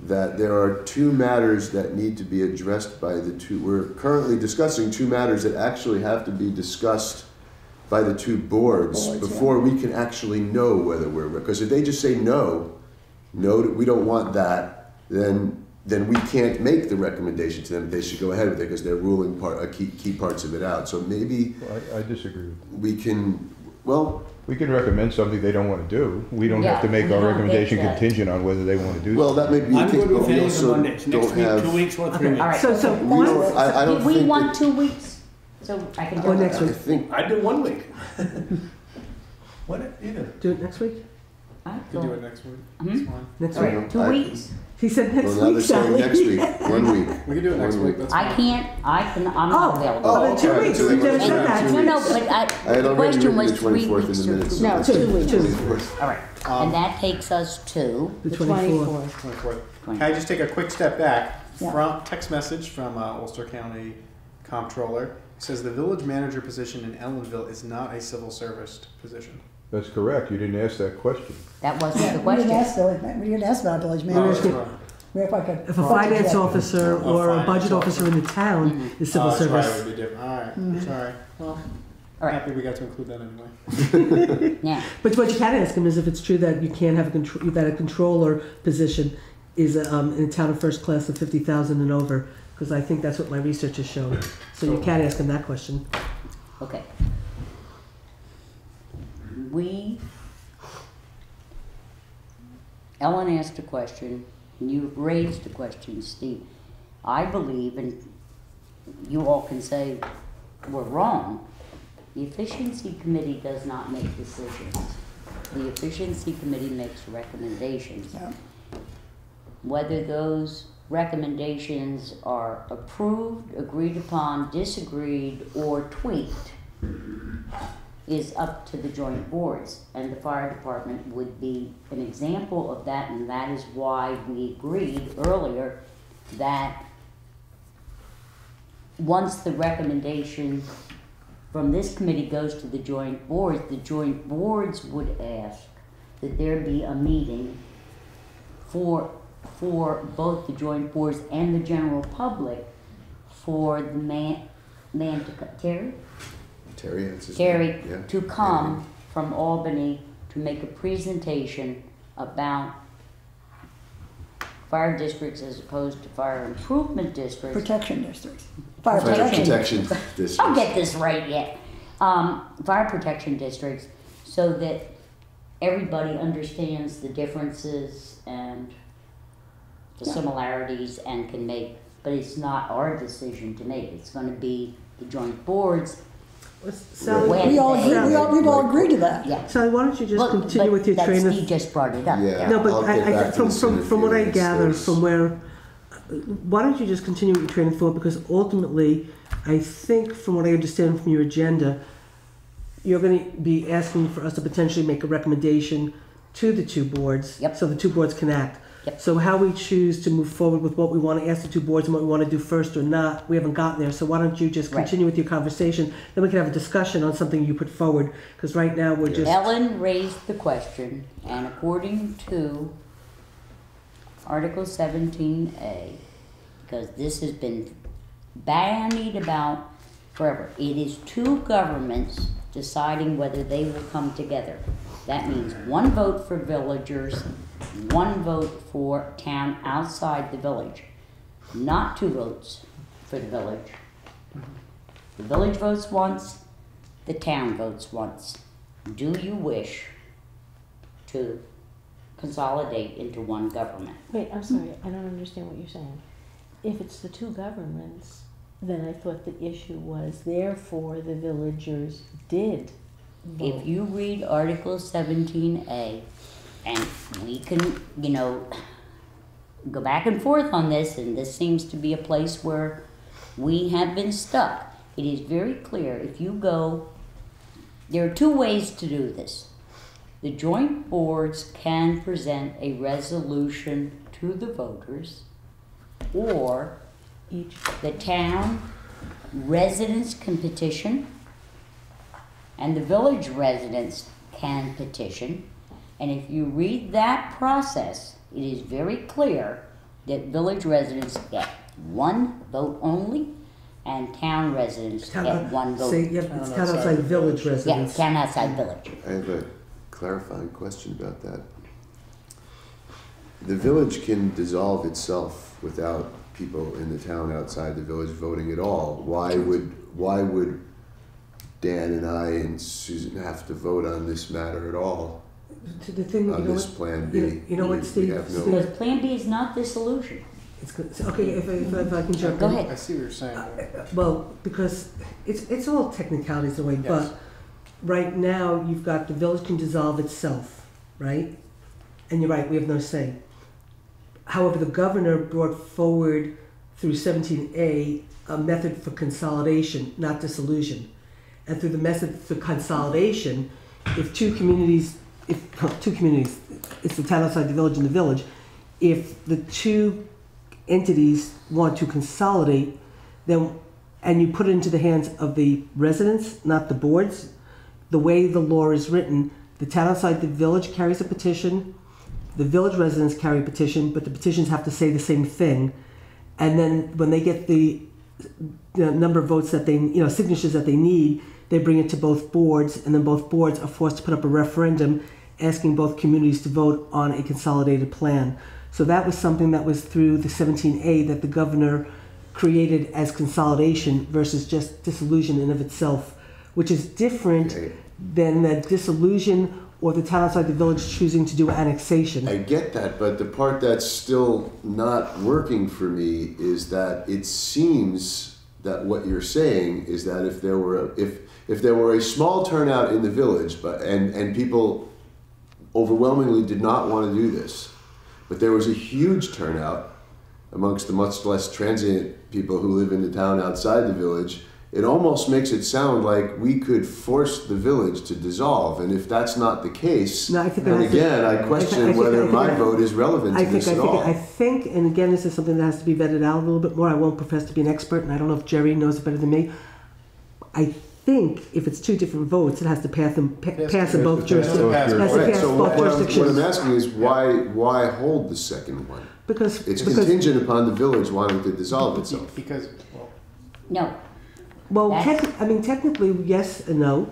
Speaker 2: that there are two matters that need to be addressed by the two. We're currently discussing two matters that actually have to be discussed by the two boards
Speaker 5: Boards, yeah.
Speaker 2: before we can actually know whether we're because if they just say no, no, we don't want that, then then we can't make the recommendation to them. They should go ahead with it because they're ruling part, uh, key, key parts of it out. So maybe
Speaker 1: Well, I, I disagree
Speaker 2: we can, well,
Speaker 1: We can recommend something they don't want to do. We don't have to
Speaker 4: Yeah,
Speaker 1: make
Speaker 4: we
Speaker 1: our
Speaker 4: don't
Speaker 1: recommendation
Speaker 4: get that.
Speaker 1: contingent on whether they want to do
Speaker 2: well, that may be the
Speaker 9: I'm
Speaker 2: case,
Speaker 9: good
Speaker 2: but
Speaker 9: with
Speaker 2: we
Speaker 9: any of the
Speaker 2: also
Speaker 9: Mondays, next
Speaker 2: don't
Speaker 9: week,
Speaker 2: have.
Speaker 9: two weeks or three
Speaker 4: All
Speaker 9: weeks.
Speaker 4: right.
Speaker 8: So, so
Speaker 2: We
Speaker 8: one,
Speaker 2: don't, I, I don't
Speaker 4: we
Speaker 2: think
Speaker 4: want
Speaker 2: that,
Speaker 4: two weeks? So I can.
Speaker 8: Or next week.
Speaker 2: I
Speaker 8: week.
Speaker 2: think,
Speaker 9: I'd do one week. What, either.
Speaker 8: do it next week?
Speaker 4: All right,
Speaker 10: We
Speaker 4: so-
Speaker 10: do it next week.
Speaker 4: Hmm?
Speaker 10: It's fine.
Speaker 8: Next
Speaker 4: All
Speaker 8: week?
Speaker 4: right, two
Speaker 2: I-
Speaker 4: weeks?
Speaker 8: He said next
Speaker 2: well, now they're
Speaker 8: week,
Speaker 2: saying
Speaker 8: Sally.
Speaker 2: next week, one week.
Speaker 10: We can do it next
Speaker 2: One
Speaker 10: week. That's
Speaker 4: I
Speaker 10: fine.
Speaker 4: can't, I can, I'm not
Speaker 8: Oh,
Speaker 4: available.
Speaker 8: oh, then two
Speaker 2: okay.
Speaker 8: weeks,
Speaker 2: Two
Speaker 8: we
Speaker 2: weeks.
Speaker 8: did
Speaker 2: Yeah,
Speaker 8: that.
Speaker 2: two
Speaker 4: No, no,
Speaker 2: weeks.
Speaker 4: but I,
Speaker 2: I had
Speaker 4: the
Speaker 2: already
Speaker 4: question
Speaker 2: written
Speaker 4: was
Speaker 2: the
Speaker 4: three
Speaker 2: twenty-fourth in
Speaker 4: weeks
Speaker 2: the
Speaker 4: or
Speaker 2: minutes.
Speaker 4: two.
Speaker 8: No, two, two.
Speaker 2: 24th.
Speaker 4: All right,
Speaker 10: Um,
Speaker 4: and that takes us to,
Speaker 8: The
Speaker 6: The
Speaker 8: twenty-fourth.
Speaker 6: twenty-fourth.
Speaker 10: Twenty-fourth. Can I just take a quick step back?
Speaker 5: Yeah.
Speaker 10: From text message from uh, Ulster County Comptroller says the village manager position in Ellenville is not a civil service position.
Speaker 1: That's correct. You didn't ask that question.
Speaker 4: that wasn't the
Speaker 5: We didn't
Speaker 4: question.
Speaker 5: ask, village- we didn't ask about village
Speaker 10: Oh,
Speaker 5: manager.
Speaker 10: that's right.
Speaker 5: We have like.
Speaker 8: If a finance officer
Speaker 10: A
Speaker 8: or a budget
Speaker 10: officer.
Speaker 8: officer in the town
Speaker 4: Mhm.
Speaker 8: is civil
Speaker 10: oh, that's right. It
Speaker 8: service.
Speaker 10: would be different. All right.
Speaker 5: Mhm.
Speaker 10: Sorry. Well,
Speaker 4: All right.
Speaker 10: happy we got to include that anyway.
Speaker 4: Now,
Speaker 8: But what you can ask him is if it's true that you can't have a control, that a controller position is um, in a town of first class of fifty thousand and over, because I think that's what my research has shown. So you can ask him that question.
Speaker 4: okay. We, Ellen asked a question, and you raised a question, Steve. I believe, and you all can say we're wrong, the efficiency committee does not make decisions. The efficiency committee makes recommendations.
Speaker 5: Yeah.
Speaker 4: Whether those recommendations are approved, agreed upon, disagreed, or tweaked is up to the joint boards. And the fire department would be an example of that, and that is why we agreed earlier that once the recommendation from this committee goes to the joint boards, the joint boards would ask that there be a meeting for, for both the joint boards and the general public for the man, man to, Terry?
Speaker 2: Terry, that's his
Speaker 4: Terry,
Speaker 2: name. Yeah.
Speaker 4: to come from Albany to make a presentation about fire districts as opposed to fire improvement districts.
Speaker 5: Protection districts. Fire
Speaker 2: Fire
Speaker 5: protection.
Speaker 2: protection district.
Speaker 4: I'll get this right yet. Um, fire protection districts, so that everybody understands the differences and the
Speaker 5: Yeah.
Speaker 4: similarities and can make, but it's not our decision to make. It's gonna be the joint boards.
Speaker 8: Sally,
Speaker 4: When-
Speaker 5: We all agree, we all, we've all agreed to that.
Speaker 4: Yeah.
Speaker 8: Sally, why don't you just
Speaker 4: Well,
Speaker 8: continue
Speaker 4: but
Speaker 8: with your
Speaker 4: that
Speaker 8: train of
Speaker 4: Steve just brought it up.
Speaker 2: Yeah.
Speaker 8: No, but
Speaker 2: I'll
Speaker 8: I,
Speaker 2: get
Speaker 8: I,
Speaker 2: back to
Speaker 8: from,
Speaker 2: this
Speaker 8: from,
Speaker 2: a
Speaker 8: from
Speaker 2: few
Speaker 8: what I
Speaker 2: minutes.
Speaker 8: gather,
Speaker 2: There's-
Speaker 8: from where, uh, why don't you just continue with your train of thought? Because ultimately, I think from what I understand from your agenda, you're going to be asking for us to potentially make a recommendation to the two boards.
Speaker 4: Yep.
Speaker 8: So the two boards can act.
Speaker 4: Yep.
Speaker 8: So how we choose to move forward with what we want to ask the two boards and what we want to do first or not, we haven't gotten there. So why don't you just
Speaker 4: Right.
Speaker 8: continue with your conversation? Then we can have a discussion on something you put forward. Because right now we're just.
Speaker 4: Ellen raised the question, and according to Article seventeen A, because this has been bandied about forever. It is two governments deciding whether they will come together. That means one vote for villagers, one vote for town outside the village, not two votes for the village. The village votes once, the town votes once. Do you wish to consolidate into one government?
Speaker 6: Wait, I'm sorry, I don't understand what you're saying. If it's the two governments, then I thought the issue was therefore the villagers did vote.
Speaker 4: If you read Article seventeen A, and we can, you know, go back and forth on this, and this seems to be a place where we have been stuck. It is very clear, if you go, there are two ways to do this. The joint boards can present a resolution to the voters, or the town residents can petition, and the village residents can petition. And if you read that process, it is very clear that village residents get one vote only, and town residents
Speaker 8: Town-
Speaker 4: get one vote.
Speaker 8: Say, yeah, it's town outside village
Speaker 4: Yeah,
Speaker 8: residents.
Speaker 4: town outside village.
Speaker 2: I have a clarifying question about that. The village can dissolve itself without people in the town outside the village voting at all. Why would, why would Dan and I and Susan have to vote on this matter at all?
Speaker 8: To the thing, you
Speaker 2: On
Speaker 8: know
Speaker 2: this
Speaker 8: what?
Speaker 2: Plan
Speaker 8: You know-
Speaker 2: B?
Speaker 8: you know what,
Speaker 2: We- we
Speaker 8: Steve?
Speaker 2: have no-
Speaker 8: Steve-
Speaker 4: Because Plan B is not the solution.
Speaker 8: It's good. So, Okay, if, I- if, I- if I can jump
Speaker 4: Go
Speaker 8: in.
Speaker 4: ahead.
Speaker 10: I see what you're saying.
Speaker 8: Uh, Well, because it's, it's all technicalities in a way,
Speaker 10: Yes.
Speaker 8: but right now, you've got the village can dissolve itself, right? And you're right, we have no say. However, the governor brought forward through seventeen A, a method for consolidation, not dissolution. And through the method for consolidation, if two communities, if, two communities, it's the town outside the village and the village, if the two entities want to consolidate, then, and you put it into the hands of the residents, not the boards, the way the law is written, the town outside the village carries a petition, the village residents carry a petition, but the petitions have to say the same thing. And then when they get the, the number of votes that they, you know, signatures that they need, they bring it to both boards, and then both boards are forced to put up a referendum asking both communities to vote on a consolidated plan. So that was something that was through the 17A that the governor created as consolidation versus just dissolution in of itself, which is different
Speaker 2: Okay.
Speaker 8: than the dissolution or the town outside the village choosing to do annexation.
Speaker 2: I get that, but the part that's still not working for me is that it seems that what you're saying is that if there were a, if if there were a small turnout in the village, but and and people overwhelmingly did not want to do this, but there was a huge turnout amongst the much less transient people who live in the town outside the village. It almost makes it sound like we could force the village to dissolve, and if that's not the case,
Speaker 8: No, I think
Speaker 2: then again, I
Speaker 8: I
Speaker 2: question
Speaker 8: think- I
Speaker 2: whether
Speaker 8: think-
Speaker 2: my vote is relevant
Speaker 8: I
Speaker 2: to
Speaker 8: think,
Speaker 2: this
Speaker 8: I
Speaker 2: at
Speaker 8: think,
Speaker 2: all.
Speaker 8: I think, and again, this is something that has to be vetted out a little bit more. I won't profess to be an expert, and I don't know if Jerry knows it better than me. I think if it's two different votes, it has to pass them, pa-
Speaker 10: Yes,
Speaker 8: pass in both
Speaker 1: it has to
Speaker 8: jurisdictions.
Speaker 10: pass
Speaker 8: Has
Speaker 2: Right, so
Speaker 8: both
Speaker 2: what I'm, what I'm
Speaker 8: jurisdictions.
Speaker 2: asking is why why hold the second one?
Speaker 8: Because,
Speaker 2: It's
Speaker 8: because,
Speaker 2: contingent upon the village wanting to dissolve itself.
Speaker 10: Because, well,
Speaker 4: No,
Speaker 8: well,
Speaker 4: That's-
Speaker 8: techni- I mean, technically, yes and no,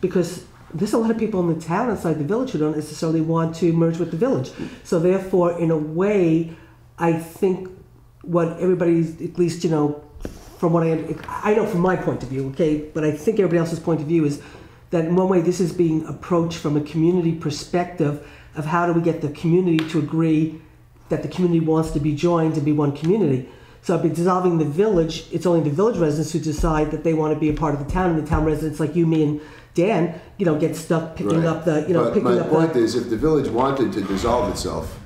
Speaker 8: because there's a lot of people in the town outside the village who don't necessarily want to merge with the village. So therefore, in a way, I think what everybody's, at least, you know, from what I, I know from my point of view, okay, but I think everybody else's point of view is that in one way this is being approached from a community perspective of how do we get the community to agree that the community wants to be joined to be one community. So by dissolving the village, it's only the village residents who decide that they want to be a part of the town, and the town residents like you, me, and Dan, you know, get stuck picking
Speaker 2: Right.
Speaker 8: up the, you know,
Speaker 2: but
Speaker 8: picking
Speaker 2: my
Speaker 8: up
Speaker 2: point
Speaker 8: the.
Speaker 2: is, if the village wanted to dissolve itself,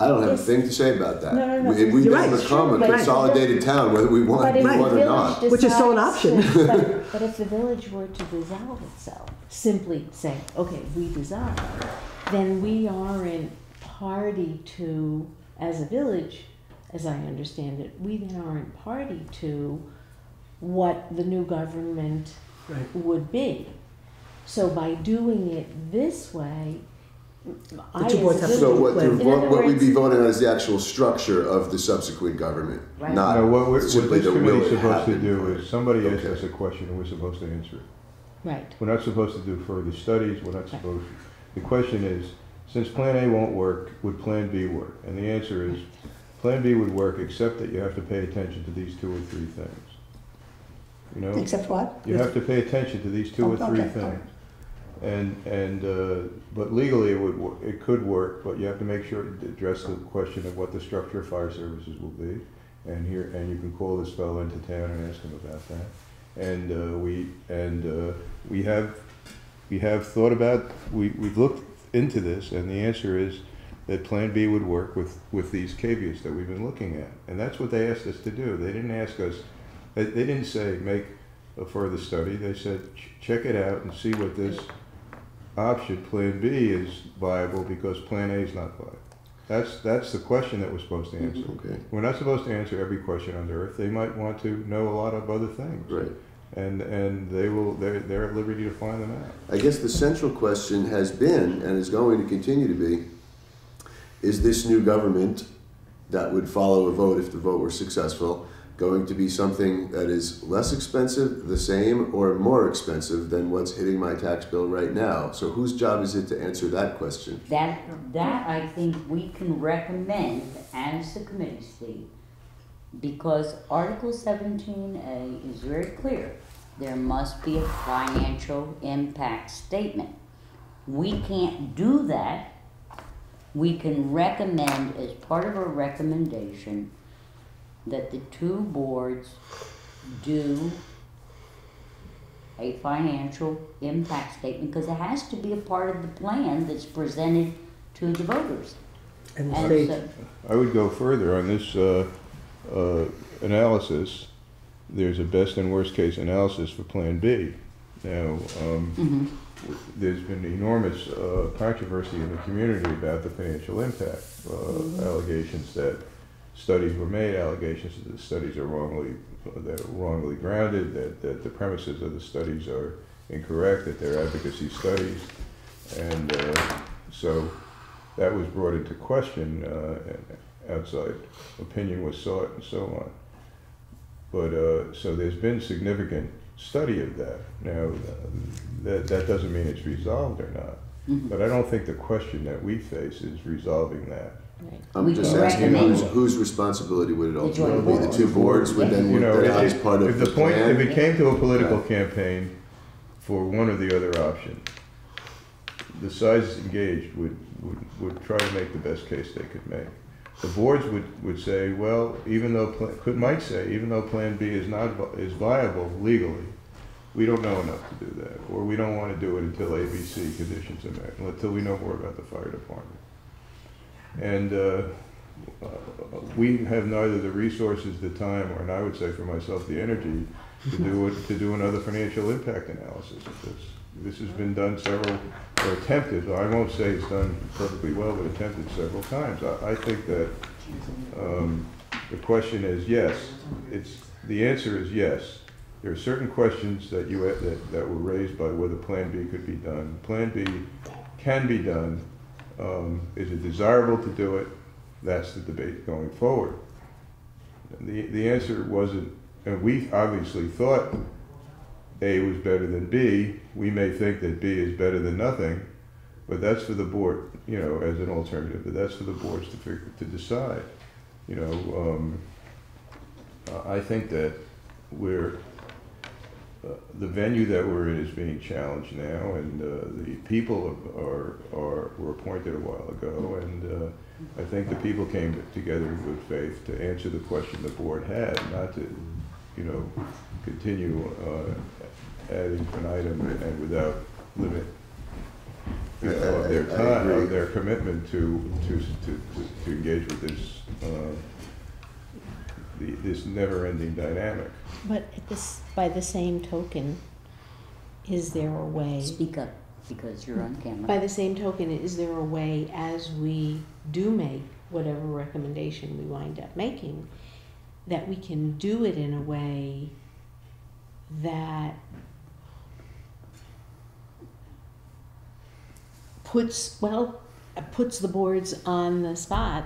Speaker 2: I don't have
Speaker 6: Yes.
Speaker 2: a thing to say about that.
Speaker 6: No, no, no.
Speaker 2: We, we
Speaker 8: You're
Speaker 2: can
Speaker 8: right.
Speaker 2: become a
Speaker 6: But-
Speaker 2: consolidated town whether we want,
Speaker 6: But
Speaker 2: we
Speaker 6: if the
Speaker 2: want or
Speaker 6: village
Speaker 2: not.
Speaker 8: Which is still an
Speaker 6: decides
Speaker 8: option.
Speaker 6: to- But, but if the village were to dissolve itself, simply say, okay, we dissolve, then we aren't party to, as a village, as I understand it, we then aren't party to what the new government
Speaker 8: Right.
Speaker 6: would be. So by doing it this way, I
Speaker 8: two boards have
Speaker 6: a
Speaker 8: to
Speaker 2: So
Speaker 6: village-
Speaker 2: what, the-
Speaker 8: In
Speaker 2: what,
Speaker 6: other
Speaker 2: what we'd be voting on is the actual structure of the subsequent government,
Speaker 4: Right.
Speaker 2: not
Speaker 1: No, what, we're- what
Speaker 2: simply
Speaker 1: this
Speaker 2: the will
Speaker 1: committee's
Speaker 2: it
Speaker 1: supposed to
Speaker 2: happen.
Speaker 1: do is, somebody asked
Speaker 2: Okay.
Speaker 1: us a question and we're supposed to answer it.
Speaker 6: Right.
Speaker 1: We're not supposed to do further studies, we're not supposed, the question is, since Plan A won't work, would Plan B work? And the answer is, Plan B would work, except that you have to pay attention to these two or three things. You know?
Speaker 5: Except what?
Speaker 1: You have to pay attention to these two oh, or
Speaker 5: Oh,
Speaker 1: three
Speaker 5: okay,
Speaker 1: things. And, and, uh, but legally, it would, wo- it could work, but you have to make sure to address the question of what the structure of fire services will be. And here, and you can call this fellow into town and ask him about that. And, uh, we, and, uh, we have, we have thought about, we, we've looked into this, and the answer is that Plan B would work with, with these caveats that we've been looking at. And that's what they asked us to do. They didn't ask us, they, they didn't say, make a further study. They said, "Ch- check it out and see what this option, Plan B, is viable because Plan A is not viable. That's, that's the question that we're supposed to mm-hmm. answer.
Speaker 2: Okay,
Speaker 1: We're not supposed to answer every question on earth. They might want to know a lot of other things.
Speaker 2: right.
Speaker 1: And, and they will, they're, they're at liberty to find them out.
Speaker 2: I guess the central question has been, and is going to continue to be, is this new government that would follow a vote if the vote were successful, going to be something that is less expensive, the same, or more expensive than what's hitting my tax bill right now? So whose job is it to answer that question?
Speaker 4: That, that I think we can recommend as the committee, Steve, because Article seventeen A is very clear. There must be a financial impact statement. We can't do that. We can recommend, as part of our recommendation, that the two boards do a financial impact statement, because it has to be a part of the plan that's presented to the voters.
Speaker 8: And
Speaker 4: And
Speaker 8: state,
Speaker 4: so,
Speaker 1: I would go further on this uh, uh, analysis. There's a best and worst case analysis for Plan B. Now, um,
Speaker 4: mhm.
Speaker 1: there's been enormous uh, controversy in the community about the financial impact. Uh, Allegations that studies were made, allegations that the studies are wrongly, that are wrongly grounded, that, that the premises of the studies are incorrect, that they're advocacy studies. And uh, so that was brought into question, uh, outside opinion was sought and so on. But, uh, so there's been significant study of that. Now, that, that doesn't mean it's resolved or not.
Speaker 4: Mhm.
Speaker 1: But I don't think the question that we face is resolving that.
Speaker 6: Right.
Speaker 2: I'm
Speaker 4: We
Speaker 2: just
Speaker 4: can
Speaker 2: asking
Speaker 4: recommend
Speaker 2: whose,
Speaker 4: it.
Speaker 2: whose responsibility would it
Speaker 4: The joint
Speaker 2: ultimately be? The
Speaker 4: boards.
Speaker 2: two boards would then
Speaker 1: You
Speaker 2: work
Speaker 1: know,
Speaker 2: that out
Speaker 1: if,
Speaker 2: as part
Speaker 1: if
Speaker 2: of
Speaker 1: the
Speaker 2: the
Speaker 1: point, if
Speaker 2: plan?
Speaker 1: it came to a political campaign for one or the other option, the sides engaged would, would, would try to make the best case they could make. The boards would, would say, well, even though, pla- could, might say, even though Plan B is not, vi- is viable legally, we don't know enough to do that, or we don't want to do it until ABC conditions are met, until we know more about the fire department. And, uh, we have neither the resources, the time, or, and I would say for myself, the energy to do it, to do another financial impact analysis of this. This has been done several, or attempted, I won't say it's done perfectly well, but attempted several times. I, I think that, um, the question is yes, it's, the answer is yes. There are certain questions that you, that, that were raised by whether Plan B could be done. Plan B can be done. Um, is it desirable to do it? That's the debate going forward. The, the answer wasn't, and we obviously thought A was better than B. We may think that B is better than nothing, but that's for the board, you know, as an alternative, but that's for the boards to figure, to decide. You know, um, I I think that we're, uh, the venue that we're in is being challenged now, and uh, the people are, are, were appointed a while ago, and uh, I think the people came together in good faith to answer the question the board had, not to, you know, continue uh, ad infinitum and without limit you know, of their time, of their commitment to, to, to, to- to engage with this, uh, the, this never-ending dynamic.
Speaker 6: But at this, by the same token, is there a way?
Speaker 4: Speak up, because you're on camera.
Speaker 6: By the same token, is there a way as we do make whatever recommendation we wind up making, that we can do it in a way that puts, well, puts the boards on the spot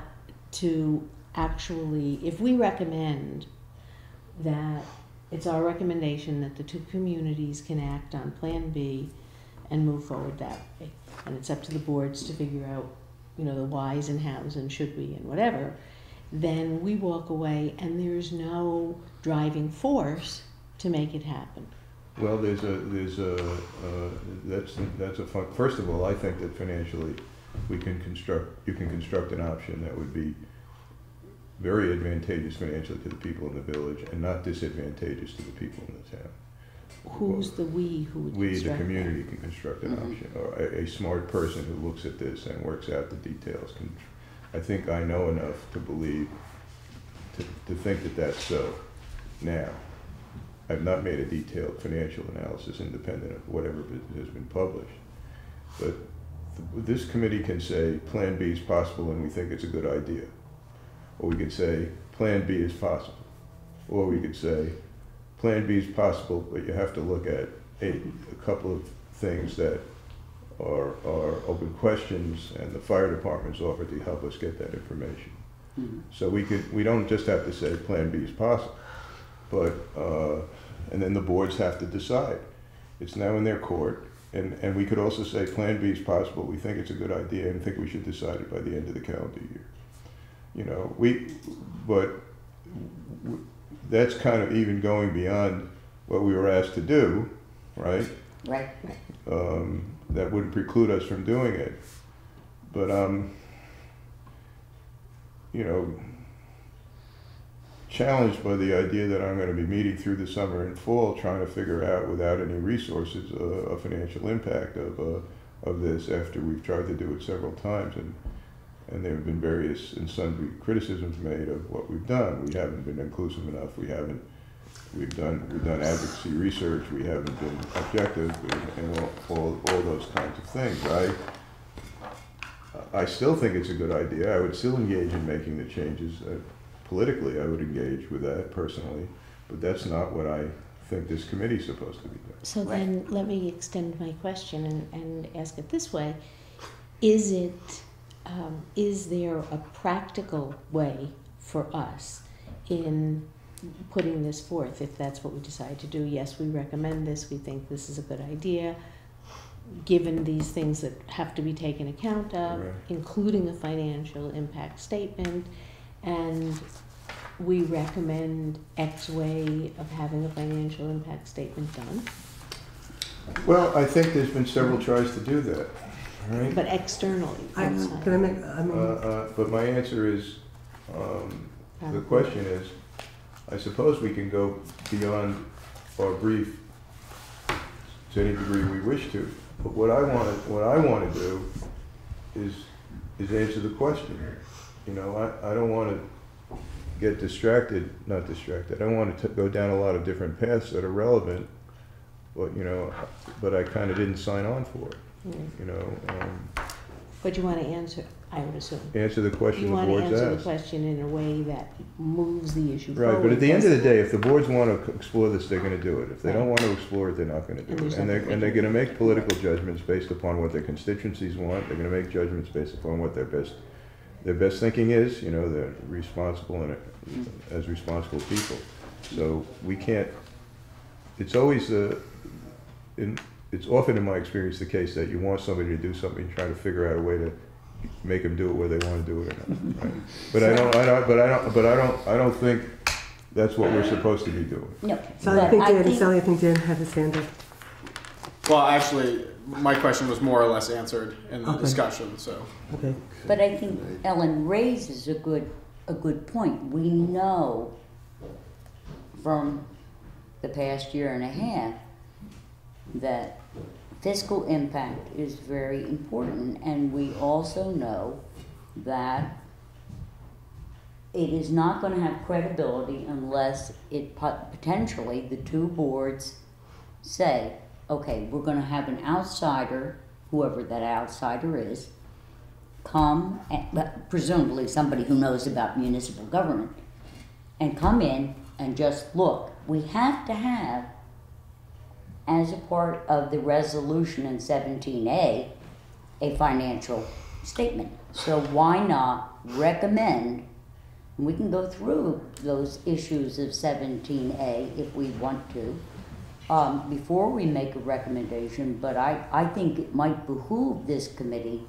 Speaker 6: to actually, if we recommend that it's our recommendation that the two communities can act on Plan B and move forward that way. And it's up to the boards to figure out, you know, the whys and hows and should we and whatever. Then we walk away and there's no driving force to make it happen.
Speaker 1: Well, there's a, there's a, uh, that's, that's a fun, first of all, I think that financially, we can construct, you can construct an option that would be very advantageous financially to the people in the village and not disadvantageous to the people in the town.
Speaker 6: Who's the we who would
Speaker 1: We, the
Speaker 6: construct that?
Speaker 1: community, can construct an
Speaker 4: Mhm.
Speaker 1: option, or a, a smart person who looks at this and works out the details can, I think I know enough to believe, to, to think that that's so. Now, I've not made a detailed financial analysis independent of whatever has been published. But th- this committee can say, Plan B is possible and we think it's a good idea. Or we could say, Plan B is possible. Or we could say, Plan B is possible, but you have to look at a, a couple of things that are, are open questions and the fire department's offered to help us get that information.
Speaker 4: Mhm.
Speaker 1: So we could, we don't just have to say Plan B is possible, but, uh, and then the boards have to decide. It's now in their court, and, and we could also say Plan B is possible, we think it's a good idea, and think we should decide it by the end of the calendar year. You know, we, but that's kind of even going beyond what we were asked to do, right?
Speaker 4: Right?
Speaker 1: um, that wouldn't preclude us from doing it. But um, you know, challenged by the idea that I'm going to be meeting through the summer and fall, trying to figure out without any resources uh, a financial impact of uh, of this after we've tried to do it several times and. And there have been various and sundry criticisms made of what we've done. We haven't been inclusive enough. We haven't We've done, we've done advocacy research, we haven't been objective, and all, all, all those kinds of things, right? I still think it's a good idea, I would still engage in making the changes, uh, politically, I would engage with that personally, but that's not what I think this committee is supposed to be doing.
Speaker 6: So
Speaker 4: Right.
Speaker 6: then, let me extend my question and, and ask it this way. Is it, um, is there a practical way for us in putting this forth, if that's what we decide to do? Yes, we recommend this, we think this is a good idea, given these things that have to be taken account of,
Speaker 1: Right.
Speaker 6: including a financial impact statement, and we recommend X way of having a financial impact statement done.
Speaker 1: Well, I think there's been several tries to do that, right?
Speaker 6: But externally,
Speaker 8: I,
Speaker 6: outside.
Speaker 8: can I make, I
Speaker 1: Uh,
Speaker 8: mean,
Speaker 1: uh, but my answer is, um, The question is, I suppose we can go beyond our brief to any degree we wish to, but what I want to, what I want to do is, is answer the question. You know, I, I don't want to get distracted, not distracted, I don't want to go down a lot of different paths that are relevant, but, you know, but I kind of didn't sign on for it. You know? um,
Speaker 6: But you want to answer, I would assume.
Speaker 1: Answer the question
Speaker 6: You
Speaker 1: the
Speaker 6: want to
Speaker 1: board's
Speaker 6: answer the
Speaker 1: asked.
Speaker 6: question in a way that moves the issue forward.
Speaker 1: Right, but at the end of the day, if the boards want to explore this, they're gonna do it. If they don't want to explore it, they're not gonna
Speaker 6: And
Speaker 1: do
Speaker 6: there's
Speaker 1: it. And they're,
Speaker 6: nothing
Speaker 1: and they're gonna make political judgments based upon what their constituencies want. They're gonna make judgments based upon what their best, their best thinking is, you know, they're responsible and, uh, as responsible people. So we can't, it's always, uh, in, it's often in my experience the case that you want somebody to do something, and try to figure out a way to make them do it whether they want to do it or not, right? Mm-hmm. But I don't, I don't, but I don't, but I don't, I don't think that's what we're supposed to be doing.
Speaker 4: No,
Speaker 8: Sally, I think
Speaker 4: I
Speaker 8: Dan,
Speaker 4: think,
Speaker 8: Sally, I think Dan had his hand up.
Speaker 10: Well, actually, my question was more or less answered in the
Speaker 8: Okay.
Speaker 10: discussion, so.
Speaker 8: Okay.
Speaker 4: but I think Ellen raises a good, a good point. We know from the past year and a half that fiscal impact is very important, and we also know that it is not gonna have credibility unless it pot- potentially, the two boards say, okay, we're gonna have an outsider, whoever that outsider is, come, and, presumably somebody who knows about municipal government, and come in and just look. We have to have, as a part of the resolution in seventeen A, a financial statement. So why not recommend, and we can go through those issues of seventeen A if we want to, um, before we make a recommendation, but I, I think it might behoove this committee,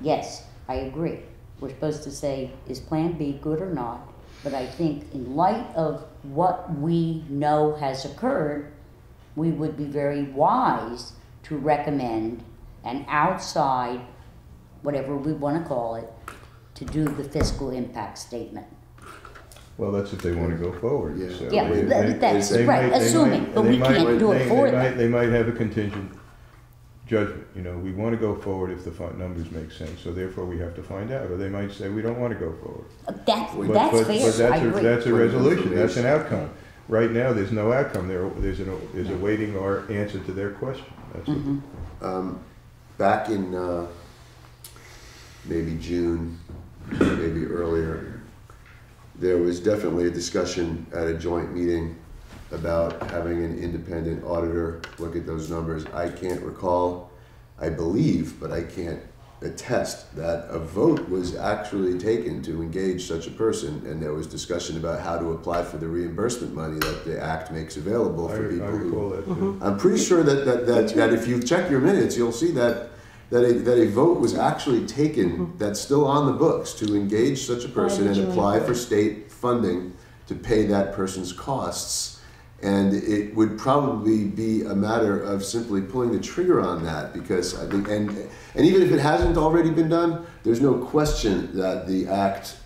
Speaker 4: yes, I agree. We're supposed to say, is Plan B good or not? But I think in light of what we know has occurred, we would be very wise to recommend an outside, whatever we wanna call it, to do the fiscal impact statement.
Speaker 1: Well, that's if they wanna go forward.
Speaker 2: Yeah.
Speaker 1: So
Speaker 4: Yeah,
Speaker 1: they- they-
Speaker 4: that's
Speaker 1: they
Speaker 4: right,
Speaker 1: might- they
Speaker 4: assuming,
Speaker 1: might-
Speaker 4: but we
Speaker 1: might-
Speaker 4: can't do it for
Speaker 1: they
Speaker 4: them.
Speaker 1: might- They might have a contingent judgment, you know, we wanna go forward if the fun- numbers make sense, so therefore we have to find out, or they might say, we don't wanna go forward.
Speaker 4: That's,
Speaker 1: But-
Speaker 4: that's
Speaker 1: but-
Speaker 4: fair,
Speaker 1: But that's
Speaker 4: I
Speaker 1: a,
Speaker 4: agree.
Speaker 1: that's a resolution, that's an
Speaker 2: information.
Speaker 1: outcome. Right now, there's no outcome, there, there's an, there's a waiting or answer to their question, that's what.
Speaker 4: Mhm.
Speaker 2: Um, back in uh, maybe June, maybe earlier, there was definitely a discussion at a joint meeting about having an independent auditor look at those numbers. I can't recall, I believe, but I can't attest that a vote was actually taken to engage such a person, and there was discussion about how to apply for the reimbursement money that the act makes available for
Speaker 1: re-
Speaker 2: people
Speaker 1: I
Speaker 2: who
Speaker 1: recall that too.
Speaker 2: I'm pretty sure that, that, that, that if you check your minutes, you'll see that, that a, that a vote was actually taken that's still on the books to engage such a person and apply for state funding to pay that person's costs. And it would probably be a matter of simply pulling the trigger on that because I think, and, and even if it hasn't already been done, there's no question that the act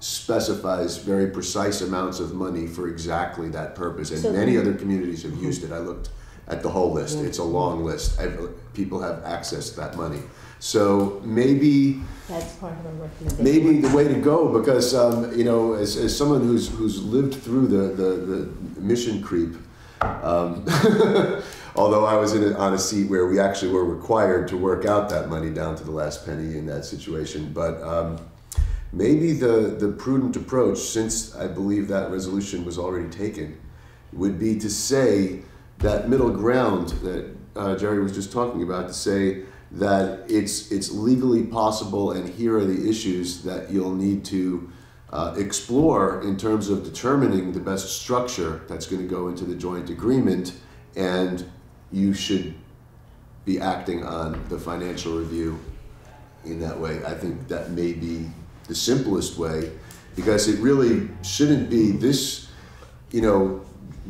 Speaker 2: specifies very precise amounts of money for exactly that purpose. And
Speaker 6: So
Speaker 2: many other communities have used it. I looked at the whole list. It's a long list. I've, people have access to that money. So maybe
Speaker 6: That's part of recommendation.
Speaker 2: maybe the way to go because um, you know as, as someone who's who's lived through the the, the mission creep um, although I was in a, on a seat where we actually were required to work out that money down to the last penny in that situation but um, maybe the the prudent approach since I believe that resolution was already taken would be to say that middle ground that uh, Jerry was just talking about to say that it's it's legally possible and here are the issues that you'll need to uh, explore in terms of determining the best structure that's going to go into the joint agreement and you should be acting on the financial review in that way. I think that may be the simplest way because it really shouldn't be this, you know,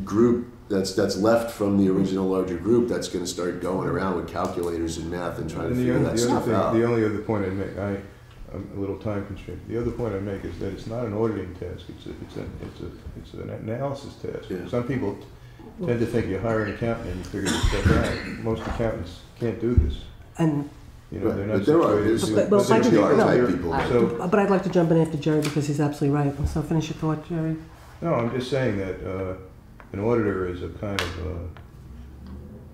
Speaker 2: group that's that's left from the original larger group that's going to start going around with calculators and math and trying to
Speaker 1: And the
Speaker 2: figure
Speaker 1: other,
Speaker 2: that stuff
Speaker 1: thing,
Speaker 2: out.
Speaker 1: the only other point I'd make, I, I'm a little time constrained. The other point I make is that it's not an auditing task. It's a, it's a, it's a, it's an analysis task.
Speaker 2: Yeah.
Speaker 1: Some people tend to think you hire an accountant and you figure this stuff out. Most accountants can't do this.
Speaker 8: And,
Speaker 1: You know, they're
Speaker 2: Right,
Speaker 1: not
Speaker 2: but there are-
Speaker 1: situated
Speaker 2: there's-
Speaker 8: But- but
Speaker 1: But
Speaker 8: I no.
Speaker 2: people.
Speaker 1: So,
Speaker 8: but I'd like to jump in after Jerry because he's absolutely right. So finish your thought, Jerry.
Speaker 1: no, I'm just saying that, uh, an auditor is a kind of, uh,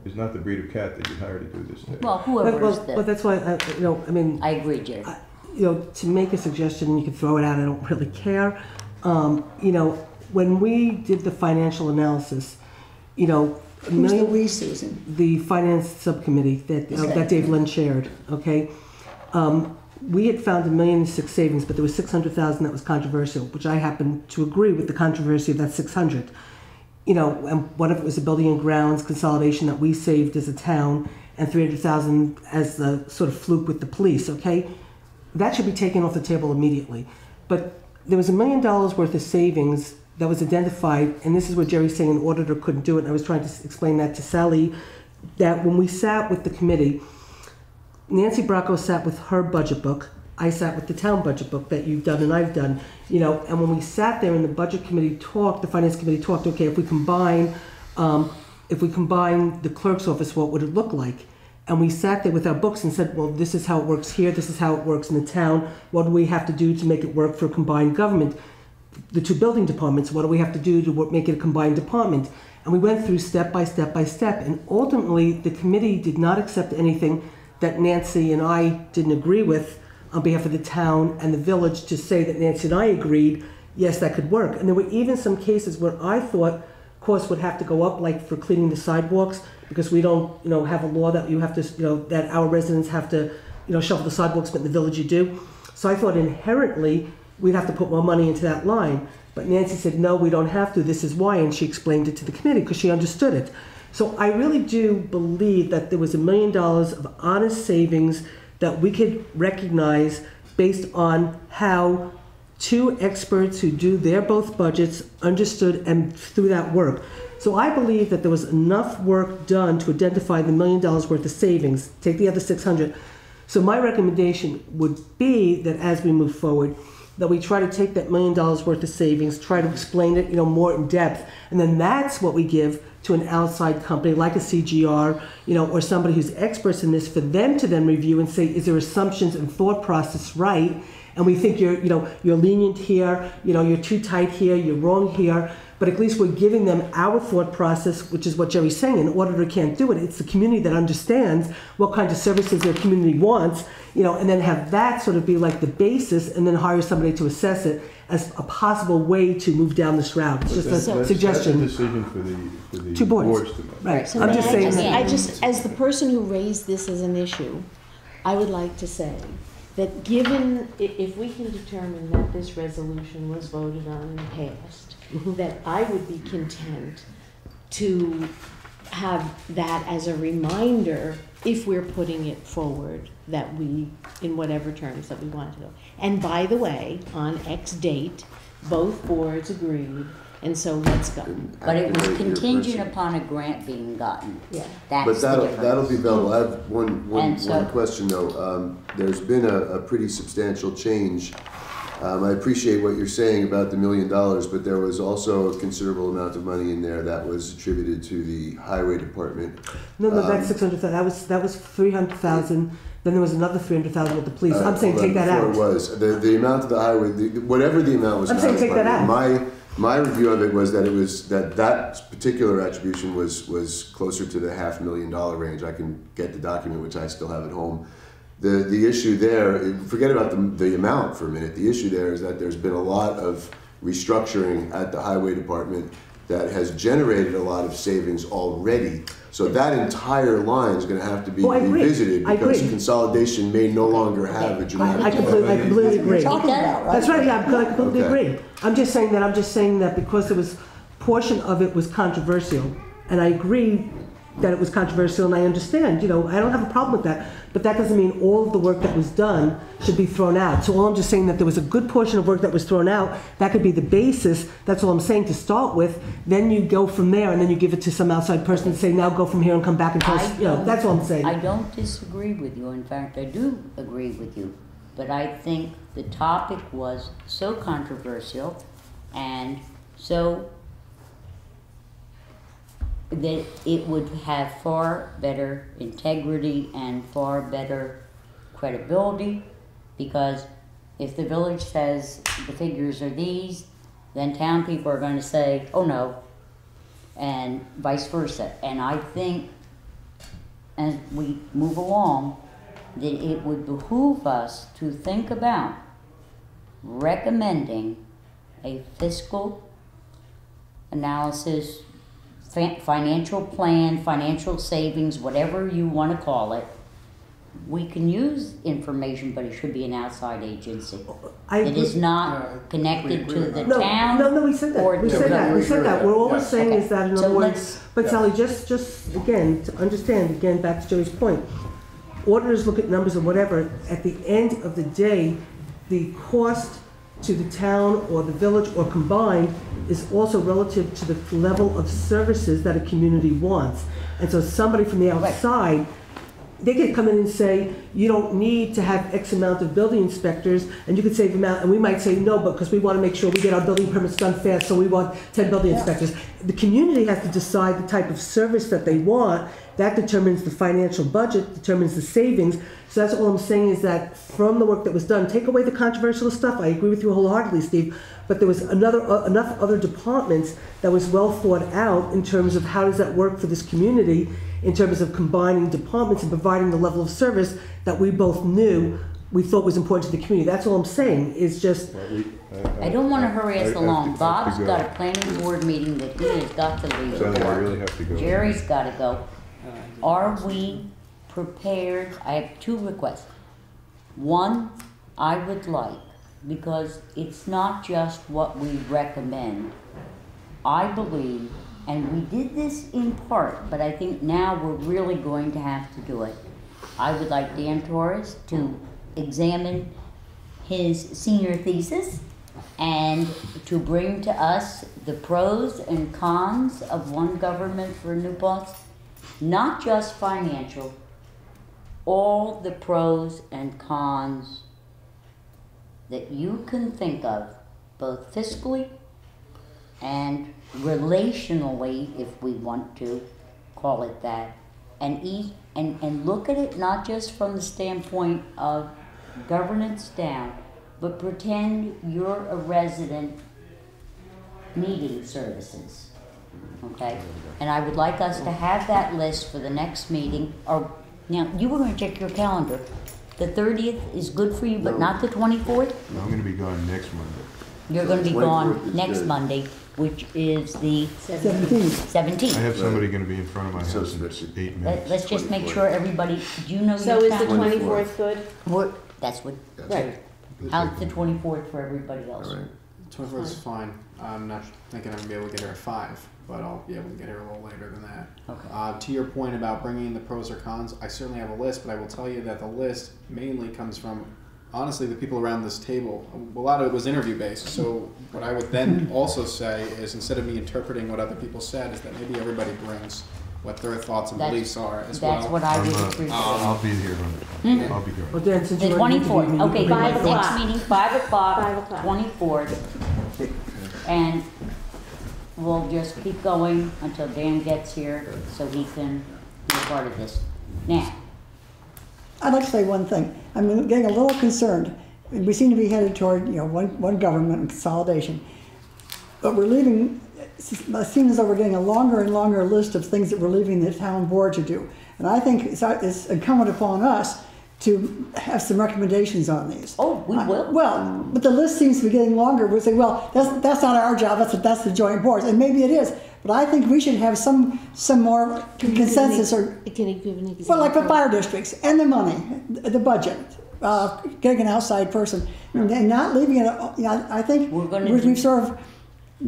Speaker 1: is not the breed of cat that you hire to do this thing.
Speaker 4: Well,
Speaker 8: But,
Speaker 4: whoever is
Speaker 8: well, but
Speaker 4: the,
Speaker 8: that's why, I, you know, I mean,
Speaker 4: I agree, Jerry.
Speaker 8: I- you know, to make a suggestion, and you can throw it out, I don't really care. Um, you know, when we did the financial analysis, you know, a
Speaker 5: Who's the
Speaker 8: million,
Speaker 5: we, Susan?
Speaker 8: the finance subcommittee that, uh, that Dave Lynn chaired, okay? Um, we had found a million and six savings, but there was six hundred thousand that was controversial, which I happen to agree with the controversy of that six hundred. You know, and one of it was a building and grounds consolidation that we saved as a town, and three hundred thousand as the sort of fluke with the police, okay? That should be taken off the table immediately. But there was a million dollars worth of savings that was identified, and this is what Jerry's saying an auditor couldn't do it. And I was trying to explain that to Sally, that when we sat with the committee, Nancy Bracco sat with her budget book. I sat with the town budget book that you've done and I've done, you know, and when we sat there and the budget committee talked, the finance committee talked, okay, if we combine, um, if we combine the clerk's office, what would it look like? And we sat there with our books and said, well, this is how it works here, this is how it works in the town. What do we have to do to make it work for combined government? The two building departments, what do we have to do to make it a combined department? And we went through step by step by step. And ultimately, the committee did not accept anything that Nancy and I didn't agree with on behalf of the town and the village to say that Nancy and I agreed, yes, that could work. And there were even some cases where I thought costs would have to go up, like for cleaning the sidewalks, because we don't, you know, have a law that you have to, you know, that our residents have to you know, shovel the sidewalks, but in the village you do. So I thought inherently we'd have to put more money into that line. But Nancy said, no, we don't have to. This is why. And she explained it to the committee because she understood it. So I really do believe that there was a million dollars of honest savings that we could recognize based on how two experts who do their both budgets understood and through that work. So I believe that there was enough work done to identify the million dollars worth of savings. Take the other 600. So my recommendation would be that as we move forward, that we try to take that million dollars worth of savings, try to explain it, you know, more in depth, and then that's what we give to an outside company like a CGR, you know, or somebody who's experts in this for them to then review and say, is their assumptions and thought process right? And we think you're, you know, you're lenient here, you know, you're too tight here, you're wrong here. But at least we're giving them our thought process, which is what Jerry's saying. An auditor can't do it. It's the community that understands what kind of services their community wants, you know, and then have that sort of be like the basis, and then hire somebody to assess it as a possible way to move down this route. It's just a
Speaker 1: That's- that's-
Speaker 8: suggestion.
Speaker 1: That's a decision for the, for the
Speaker 8: Two boards.
Speaker 1: boards to make.
Speaker 8: Right.
Speaker 6: So
Speaker 8: I'm
Speaker 6: may
Speaker 8: just
Speaker 6: I
Speaker 8: saying
Speaker 6: just- I just, as the person who raised this as an issue, I would like to say that given, if we can determine that this resolution was voted on and passed. That I would be content to have that as a reminder if we're putting it forward that we, in whatever terms that we want to go. And by the way, on X date, both boards agreed, and so let's go.
Speaker 4: But it was contingent upon a grant being gotten.
Speaker 6: Yeah.
Speaker 4: That's
Speaker 2: But
Speaker 4: the
Speaker 2: that'll,
Speaker 4: difference.
Speaker 2: that'll be available. I have one, one,
Speaker 4: And so-
Speaker 2: one question though. Um, there's been a, a pretty substantial change. Um, I appreciate what you're saying about the million dollars, but there was also a considerable amount of money in there that was attributed to the highway department.
Speaker 8: No, no,
Speaker 2: Um,
Speaker 8: that's six hundred thousand. That was that was three hundred thousand. Then there was another three hundred thousand with the police.
Speaker 2: Uh,
Speaker 8: I'm saying take that out.
Speaker 2: It was the the amount of the highway, the, whatever the amount was.
Speaker 8: I'm saying take that
Speaker 2: department, My my review of it was that it was that that particular attribution was was closer to the half million dollar range. I can get the document, which I still have at home. The the issue there, forget about the the amount for a minute. The issue there is that there's been a lot of restructuring at the highway department that has generated a lot of savings already. So that entire line is going to have to be
Speaker 8: Oh,
Speaker 2: revisited because consolidation may no longer have a
Speaker 8: I,
Speaker 2: dramatic
Speaker 8: I completely, I completely agree.
Speaker 4: Talking about,
Speaker 8: That's right. Yeah, I completely
Speaker 2: Okay.
Speaker 8: agree. I'm just saying that. I'm just saying that because there was portion of it was controversial, and I agree that it was controversial, and I understand. You know, I don't have a problem with that. But that doesn't mean all of the work that was done should be thrown out. So all I'm just saying that there was a good portion of work that was thrown out. That could be the basis. That's all I'm saying to start with. Then you go from there, and then you give it to some outside person and say, now go from here and come back and tell us. You know, that's all I'm saying.
Speaker 4: I don't disagree with you. In fact, I do agree with you. But I think the topic was so controversial and so that it would have far better integrity and far better credibility because if the village says the figures are these, then town people are going to say, oh no, and vice versa. And I think as we move along, that it would behoove us to think about recommending a fiscal analysis, financial plan, financial savings, whatever you want to call it. We can use information, but it should be an outside agency.
Speaker 8: Oh, I
Speaker 4: It
Speaker 8: agree.
Speaker 4: is
Speaker 10: Yeah,
Speaker 4: not connected to the
Speaker 8: No,
Speaker 4: town.
Speaker 8: no, no, we said that. We said that. We
Speaker 10: we
Speaker 8: said
Speaker 10: agree
Speaker 8: that.
Speaker 10: with
Speaker 8: We're
Speaker 10: that.
Speaker 8: always
Speaker 10: Yes.
Speaker 8: saying
Speaker 4: Okay.
Speaker 8: is that in
Speaker 4: So
Speaker 8: other words, but
Speaker 10: Yeah.
Speaker 8: Sally, just, just again, to understand, again, back to Jerry's point, auditors look at numbers and whatever, at the end of the day, the cost to the town or the village or combined is also relative to the level of services that a community wants. And so somebody from the outside they could come in and say, you don't need to have X amount of building inspectors, and you could save them out, and we might say, no, but because we want to make sure we get our building permits done fast, so we want ten building inspectors. The community has to decide the type of service that they want, that determines the financial budget, determines the savings. So that's all I'm saying is that from the work that was done, take away the controversial stuff, I agree with you wholeheartedly, Steve, but there was another, uh, enough other departments that was well thought out in terms of how does that work for this community, in terms of combining departments and providing the level of service that we both knew we thought was important to the community. That's all I'm saying, is just,
Speaker 1: Well, we-
Speaker 4: I don't want to hurry
Speaker 1: I- I
Speaker 4: us
Speaker 1: have
Speaker 4: along.
Speaker 1: to- I
Speaker 4: Bob's
Speaker 1: to
Speaker 4: got a planning board meeting that he has got to leave
Speaker 1: Sally, I
Speaker 4: for.
Speaker 1: really have to go.
Speaker 4: Jerry's got to go. Are we prepared? I have two requests. One, I would like, because it's not just what we recommend. I believe, and we did this in part, but I think now we're really going to have to do it. I would like Dan Torres to examine his senior thesis and to bring to us the pros and cons of one government for New Paltz, not just financial, all the pros and cons that you can think of, both fiscally and relationally, if we want to call it that, and eat and, and look at it not just from the standpoint of governance down, but pretend you're a resident needing services. Okay? And I would like us to have that list for the next meeting, or, now, you were gonna check your calendar. The thirtieth is good for you, but not the twenty-fourth?
Speaker 1: I'm gonna be gone next Monday.
Speaker 4: You're gonna be
Speaker 2: 24th
Speaker 4: gone
Speaker 2: is
Speaker 4: next
Speaker 2: good.
Speaker 4: Monday, which is the
Speaker 5: Seventeenth.
Speaker 1: I
Speaker 4: seventeenth.
Speaker 1: have somebody gonna be in front of my
Speaker 2: So
Speaker 1: house in
Speaker 2: it's-
Speaker 1: eight
Speaker 4: Let,
Speaker 1: minutes.
Speaker 4: let's just make sure everybody, do you know
Speaker 6: So
Speaker 4: your
Speaker 6: is the
Speaker 4: calendar?
Speaker 6: twenty-fourth good?
Speaker 4: What- That's what,
Speaker 6: Right.
Speaker 4: how's the twenty-fourth for everybody else?
Speaker 2: All right.
Speaker 10: Twenty-fourth is fine. I'm not thinking I'm gonna be able to get here at five, but I'll be able to get here a little later than that.
Speaker 4: Okay.
Speaker 10: Uh, to your point about bringing in the pros or cons, I certainly have a list, but I will tell you that the list mainly comes from, honestly, the people around this table. A lot of it was interview based. So what I would then also say is, instead of me interpreting what other people said, is that maybe everybody brings what their thoughts and
Speaker 4: That's-
Speaker 10: beliefs are as
Speaker 4: That's
Speaker 10: well.
Speaker 4: what I
Speaker 1: I'm,
Speaker 4: would
Speaker 1: uh,
Speaker 4: appreciate.
Speaker 1: I'll be here on, I'll be here.
Speaker 8: Well, Dan, since
Speaker 4: The
Speaker 8: you already
Speaker 4: twenty-fourth,
Speaker 8: interviewed me, you
Speaker 4: okay,
Speaker 8: can bring
Speaker 6: Five
Speaker 8: my
Speaker 4: next
Speaker 6: o'clock.
Speaker 4: meeting, five o'clock.
Speaker 6: Five o'clock.
Speaker 4: Twenty-fourth. And we'll just keep going until Dan gets here, so he can be a part of this. Now,
Speaker 5: I'd like to say one thing. I'm getting a little concerned. We seem to be headed toward, you know, one, one government and consolidation. But we're leaving, it seems as though we're getting a longer and longer list of things that we're leaving the town board to do. And I think it's, it's incumbent upon us to have some recommendations on these.
Speaker 4: Oh, we will.
Speaker 5: Well, but the list seems to be getting longer. We say, well, that's, that's not our job, that's, that's the joint boards, and maybe it is. But I think we should have some, some more consensus or
Speaker 6: Can you give an example?
Speaker 5: well, like the fire districts and the money, the the budget, uh, getting an outside person, and and not leaving it. uh, You know, I think
Speaker 4: We're gonna
Speaker 5: we've,
Speaker 4: do-
Speaker 5: sort of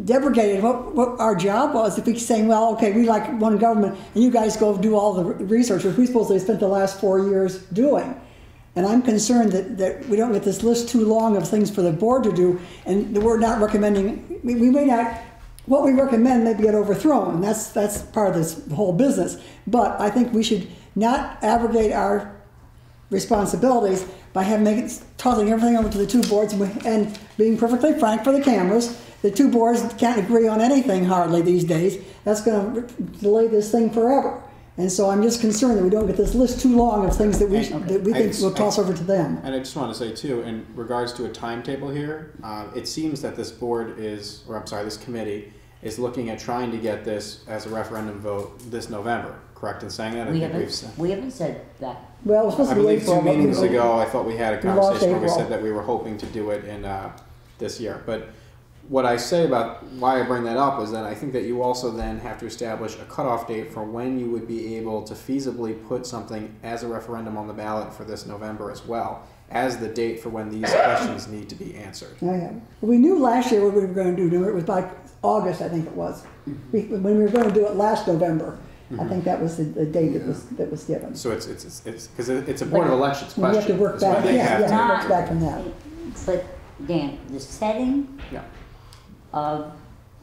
Speaker 5: derogated what, what our job was. If we saying, well, okay, we like one government, and you guys go do all the research, which we supposedly spent the last four years doing. And I'm concerned that, that we don't get this list too long of things for the board to do, and we're not recommending. We, we may not. What we recommend may get overthrown, that's that's part of this whole business. But I think we should not abrogate our responsibilities by having tossing everything over to the two boards and, we- and being perfectly frank for the cameras. The two boards can't agree on anything hardly these days. That's going to delay this thing forever. And so I'm just concerned that we don't get this list too long of things that we,
Speaker 10: Okay.
Speaker 5: that we think
Speaker 10: just-
Speaker 5: we'll toss over to them.
Speaker 10: And I just want to say too, in regards to a timetable here, uh, it seems that this board is, or I'm sorry, this committee is looking at trying to get this as a referendum vote this November. Correct in saying that? I
Speaker 4: we
Speaker 10: think we've
Speaker 4: haven't,
Speaker 10: said.
Speaker 4: we haven't said that.
Speaker 5: Well, it was supposed
Speaker 10: I
Speaker 5: to be
Speaker 10: believe
Speaker 5: April.
Speaker 10: two meetings ago, I thought we had a conversation where we said that we were hoping to do it in uh, this year. But what I say about why I bring that up is that I think that you also then have to establish a cutoff date for when you would be able to feasibly put something as a referendum on the ballot for this November as well, as the date for when these questions need to be answered.
Speaker 5: Oh, yeah. We knew last year what we were going to do. It was by August, I think it was. Mm-hmm. We, when we were going to do it last November, I mm-hmm. think that was the, the date that was that was given.
Speaker 10: So it's it's it's it's because it's a board of elections
Speaker 5: We have to work back.
Speaker 10: they
Speaker 5: Yeah, yeah,
Speaker 10: to-
Speaker 5: it back from that.
Speaker 4: But Dan, the setting
Speaker 10: Yeah.
Speaker 4: Of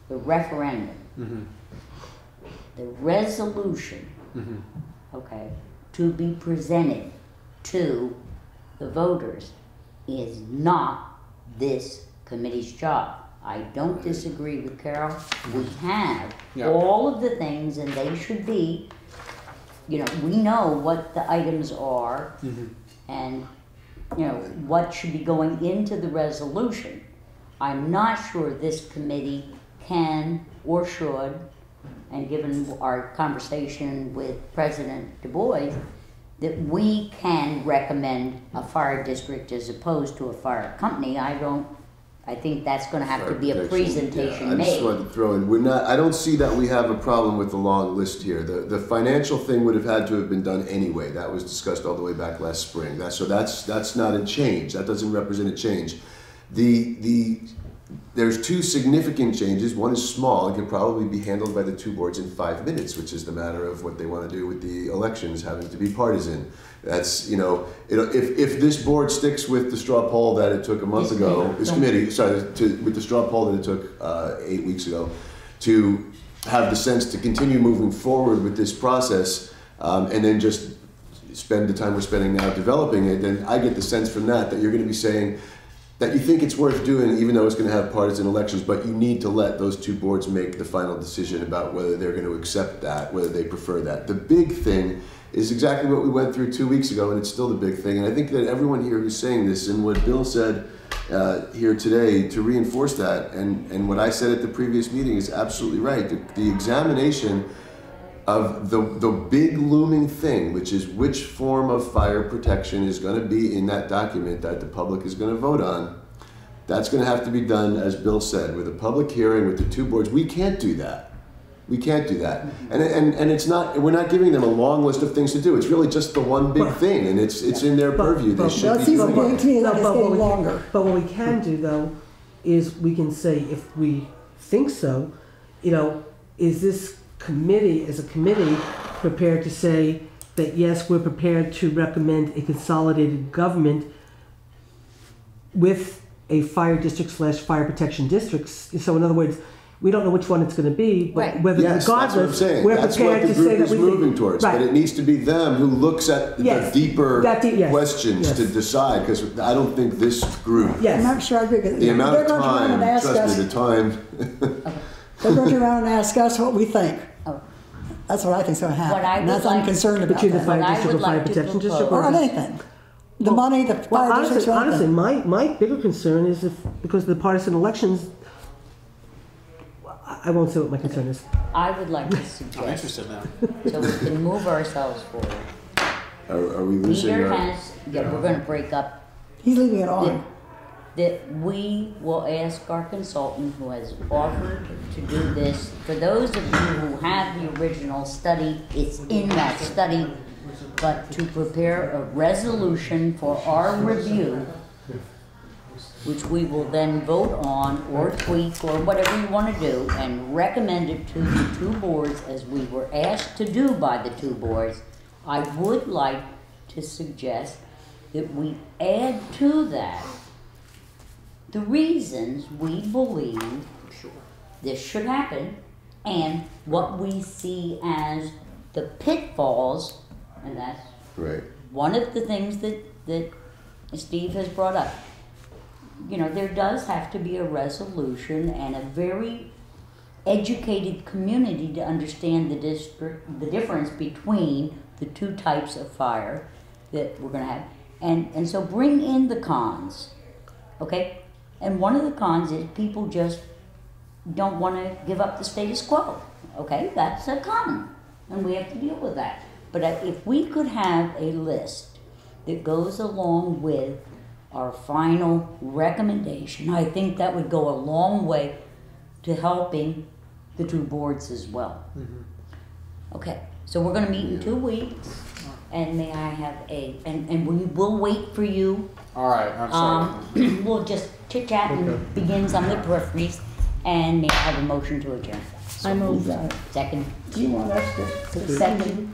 Speaker 4: the referendum,
Speaker 10: Mhm.
Speaker 4: the resolution,
Speaker 10: Mhm.
Speaker 4: okay, to be presented to the voters is not this committee's job. I don't disagree with Carol. We have
Speaker 10: Yeah.
Speaker 4: all of the things and they should be, you know, we know what the items are and, you know, what should be going into the resolution. I'm not sure this committee can or should, and given our conversation with President Du Bois, that we can recommend a fire district as opposed to a fire company. I don't, I think that's gonna have to be a presentation
Speaker 2: yeah, I just
Speaker 4: made.
Speaker 2: wanted to throw in, we're not, I don't see that we have a problem with the long list here. The, the financial thing would have had to have been done anyway. That was discussed all the way back last spring. That, so that's, that's not a change. That doesn't represent a change. The, the, there's two significant changes. One is small. It could probably be handled by the two boards in five minutes, which is the matter of what they want to do with the elections having to be partisan. That's, you know, it, if, if this board sticks with the straw poll that it took a month
Speaker 4: This
Speaker 2: ago,
Speaker 4: committee.
Speaker 2: this committee, sorry, to, with the straw poll that it took uh, eight weeks ago, to have the sense to continue moving forward with this process, um, and then just spend the time we're spending now developing it, then I get the sense from that that you're going to be saying that you think it's worth doing, even though it's going to have partisan elections, but you need to let those two boards make the final decision about whether they're going to accept that, whether they prefer that. The big thing is exactly what we went through two weeks ago, and it's still the big thing. And I think that everyone here who's saying this, and what Bill said uh, here today to reinforce that, and, and what I said at the previous meeting is absolutely right. The, the examination of the, the big looming thing, which is which form of fire protection is going to be in that document that the public is going to vote on, that's going to have to be done, as Bill said, with a public hearing with the two boards. We can't do that. We can't do that. Mm-hmm. And, and, and it's not, we're not giving them a long list of things to do. It's really just the one big thing, and it's, it's in their
Speaker 8: But-
Speaker 2: purview. They
Speaker 8: but-
Speaker 2: should be
Speaker 5: seems
Speaker 2: doing
Speaker 5: to
Speaker 2: it.
Speaker 5: me like
Speaker 8: No, but what
Speaker 5: getting
Speaker 8: we can-
Speaker 5: longer.
Speaker 8: But what we can do though, is we can say if we think so, you know, is this committee, as a committee, prepared to say that yes, we're prepared to recommend a consolidated government with a fire district slash fire protection districts. So in other words, we don't know which one it's gonna be, but
Speaker 4: Right.
Speaker 8: whether
Speaker 2: Yes, that's what I'm
Speaker 8: regardless,
Speaker 2: saying.
Speaker 8: we're
Speaker 2: That's what
Speaker 8: prepared
Speaker 2: the
Speaker 8: to say
Speaker 2: group
Speaker 8: that
Speaker 2: is
Speaker 8: we
Speaker 2: moving
Speaker 8: think.
Speaker 2: towards. But it needs to be them who looks at the deeper
Speaker 8: That de- yes.
Speaker 2: questions
Speaker 8: Yes.
Speaker 2: to decide, because I don't think this group,
Speaker 5: I'm not sure I agree with
Speaker 2: the amount
Speaker 5: They're
Speaker 2: of
Speaker 5: going to run
Speaker 2: time,
Speaker 5: and ask
Speaker 2: trust
Speaker 5: us,
Speaker 2: me, the time,
Speaker 5: they're going to run and ask us what we think. That's what I think's going to
Speaker 4: What
Speaker 5: happen.
Speaker 4: I
Speaker 5: And
Speaker 4: would
Speaker 5: that's, I'm
Speaker 4: like-
Speaker 5: concerned about
Speaker 8: between the
Speaker 5: that.
Speaker 8: fire
Speaker 4: What I
Speaker 8: district
Speaker 4: would
Speaker 8: or fire
Speaker 4: like to
Speaker 8: protection district
Speaker 4: propose-
Speaker 5: Or
Speaker 8: or.
Speaker 5: anything. The money, the
Speaker 8: Well,
Speaker 5: fire district's
Speaker 8: honestly, honestly,
Speaker 5: anything.
Speaker 8: my, my bigger concern is if, because of the partisan elections, I- I won't say what my concern is.
Speaker 4: I would like to
Speaker 10: I'm
Speaker 4: suggest,
Speaker 10: interested now.
Speaker 4: so we can move ourselves forward.
Speaker 2: are, are we losing
Speaker 4: Peter
Speaker 2: our?
Speaker 4: has, yeah, we're gonna break up
Speaker 5: He's leaving it
Speaker 4: that,
Speaker 5: on.
Speaker 4: That we will ask our consultant who has offered to do this. For those of you who have the original study, it's in that study, but to prepare a resolution for our review, which we will then vote on or tweak or whatever you wanna do, and recommend it to the two boards as we were asked to do by the two boards. I would like to suggest that we add to that the reasons we believe this should happen and what we see as the pitfalls, and that's
Speaker 2: Right.
Speaker 4: one of the things that, that Steve has brought up. You know, there does have to be a resolution and a very educated community to understand the district, the difference between the two types of fire that we're gonna have. And, and so bring in the cons, okay? And one of the cons is people just don't wanna give up the status quo, okay? That's a con, and we have to deal with that. But uh, if we could have a list that goes along with our final recommendation, I think that would go a long way to helping the two boards as well. Okay, so we're gonna meet in two weeks, and may I have a, and, and we will wait for you.
Speaker 10: All right, I'm sorry.
Speaker 4: Um, we'll just chit chat and begin some of the peripheries, and may I have a motion to adjourn?
Speaker 6: I move
Speaker 4: Second,
Speaker 5: Do you want us to?
Speaker 4: second,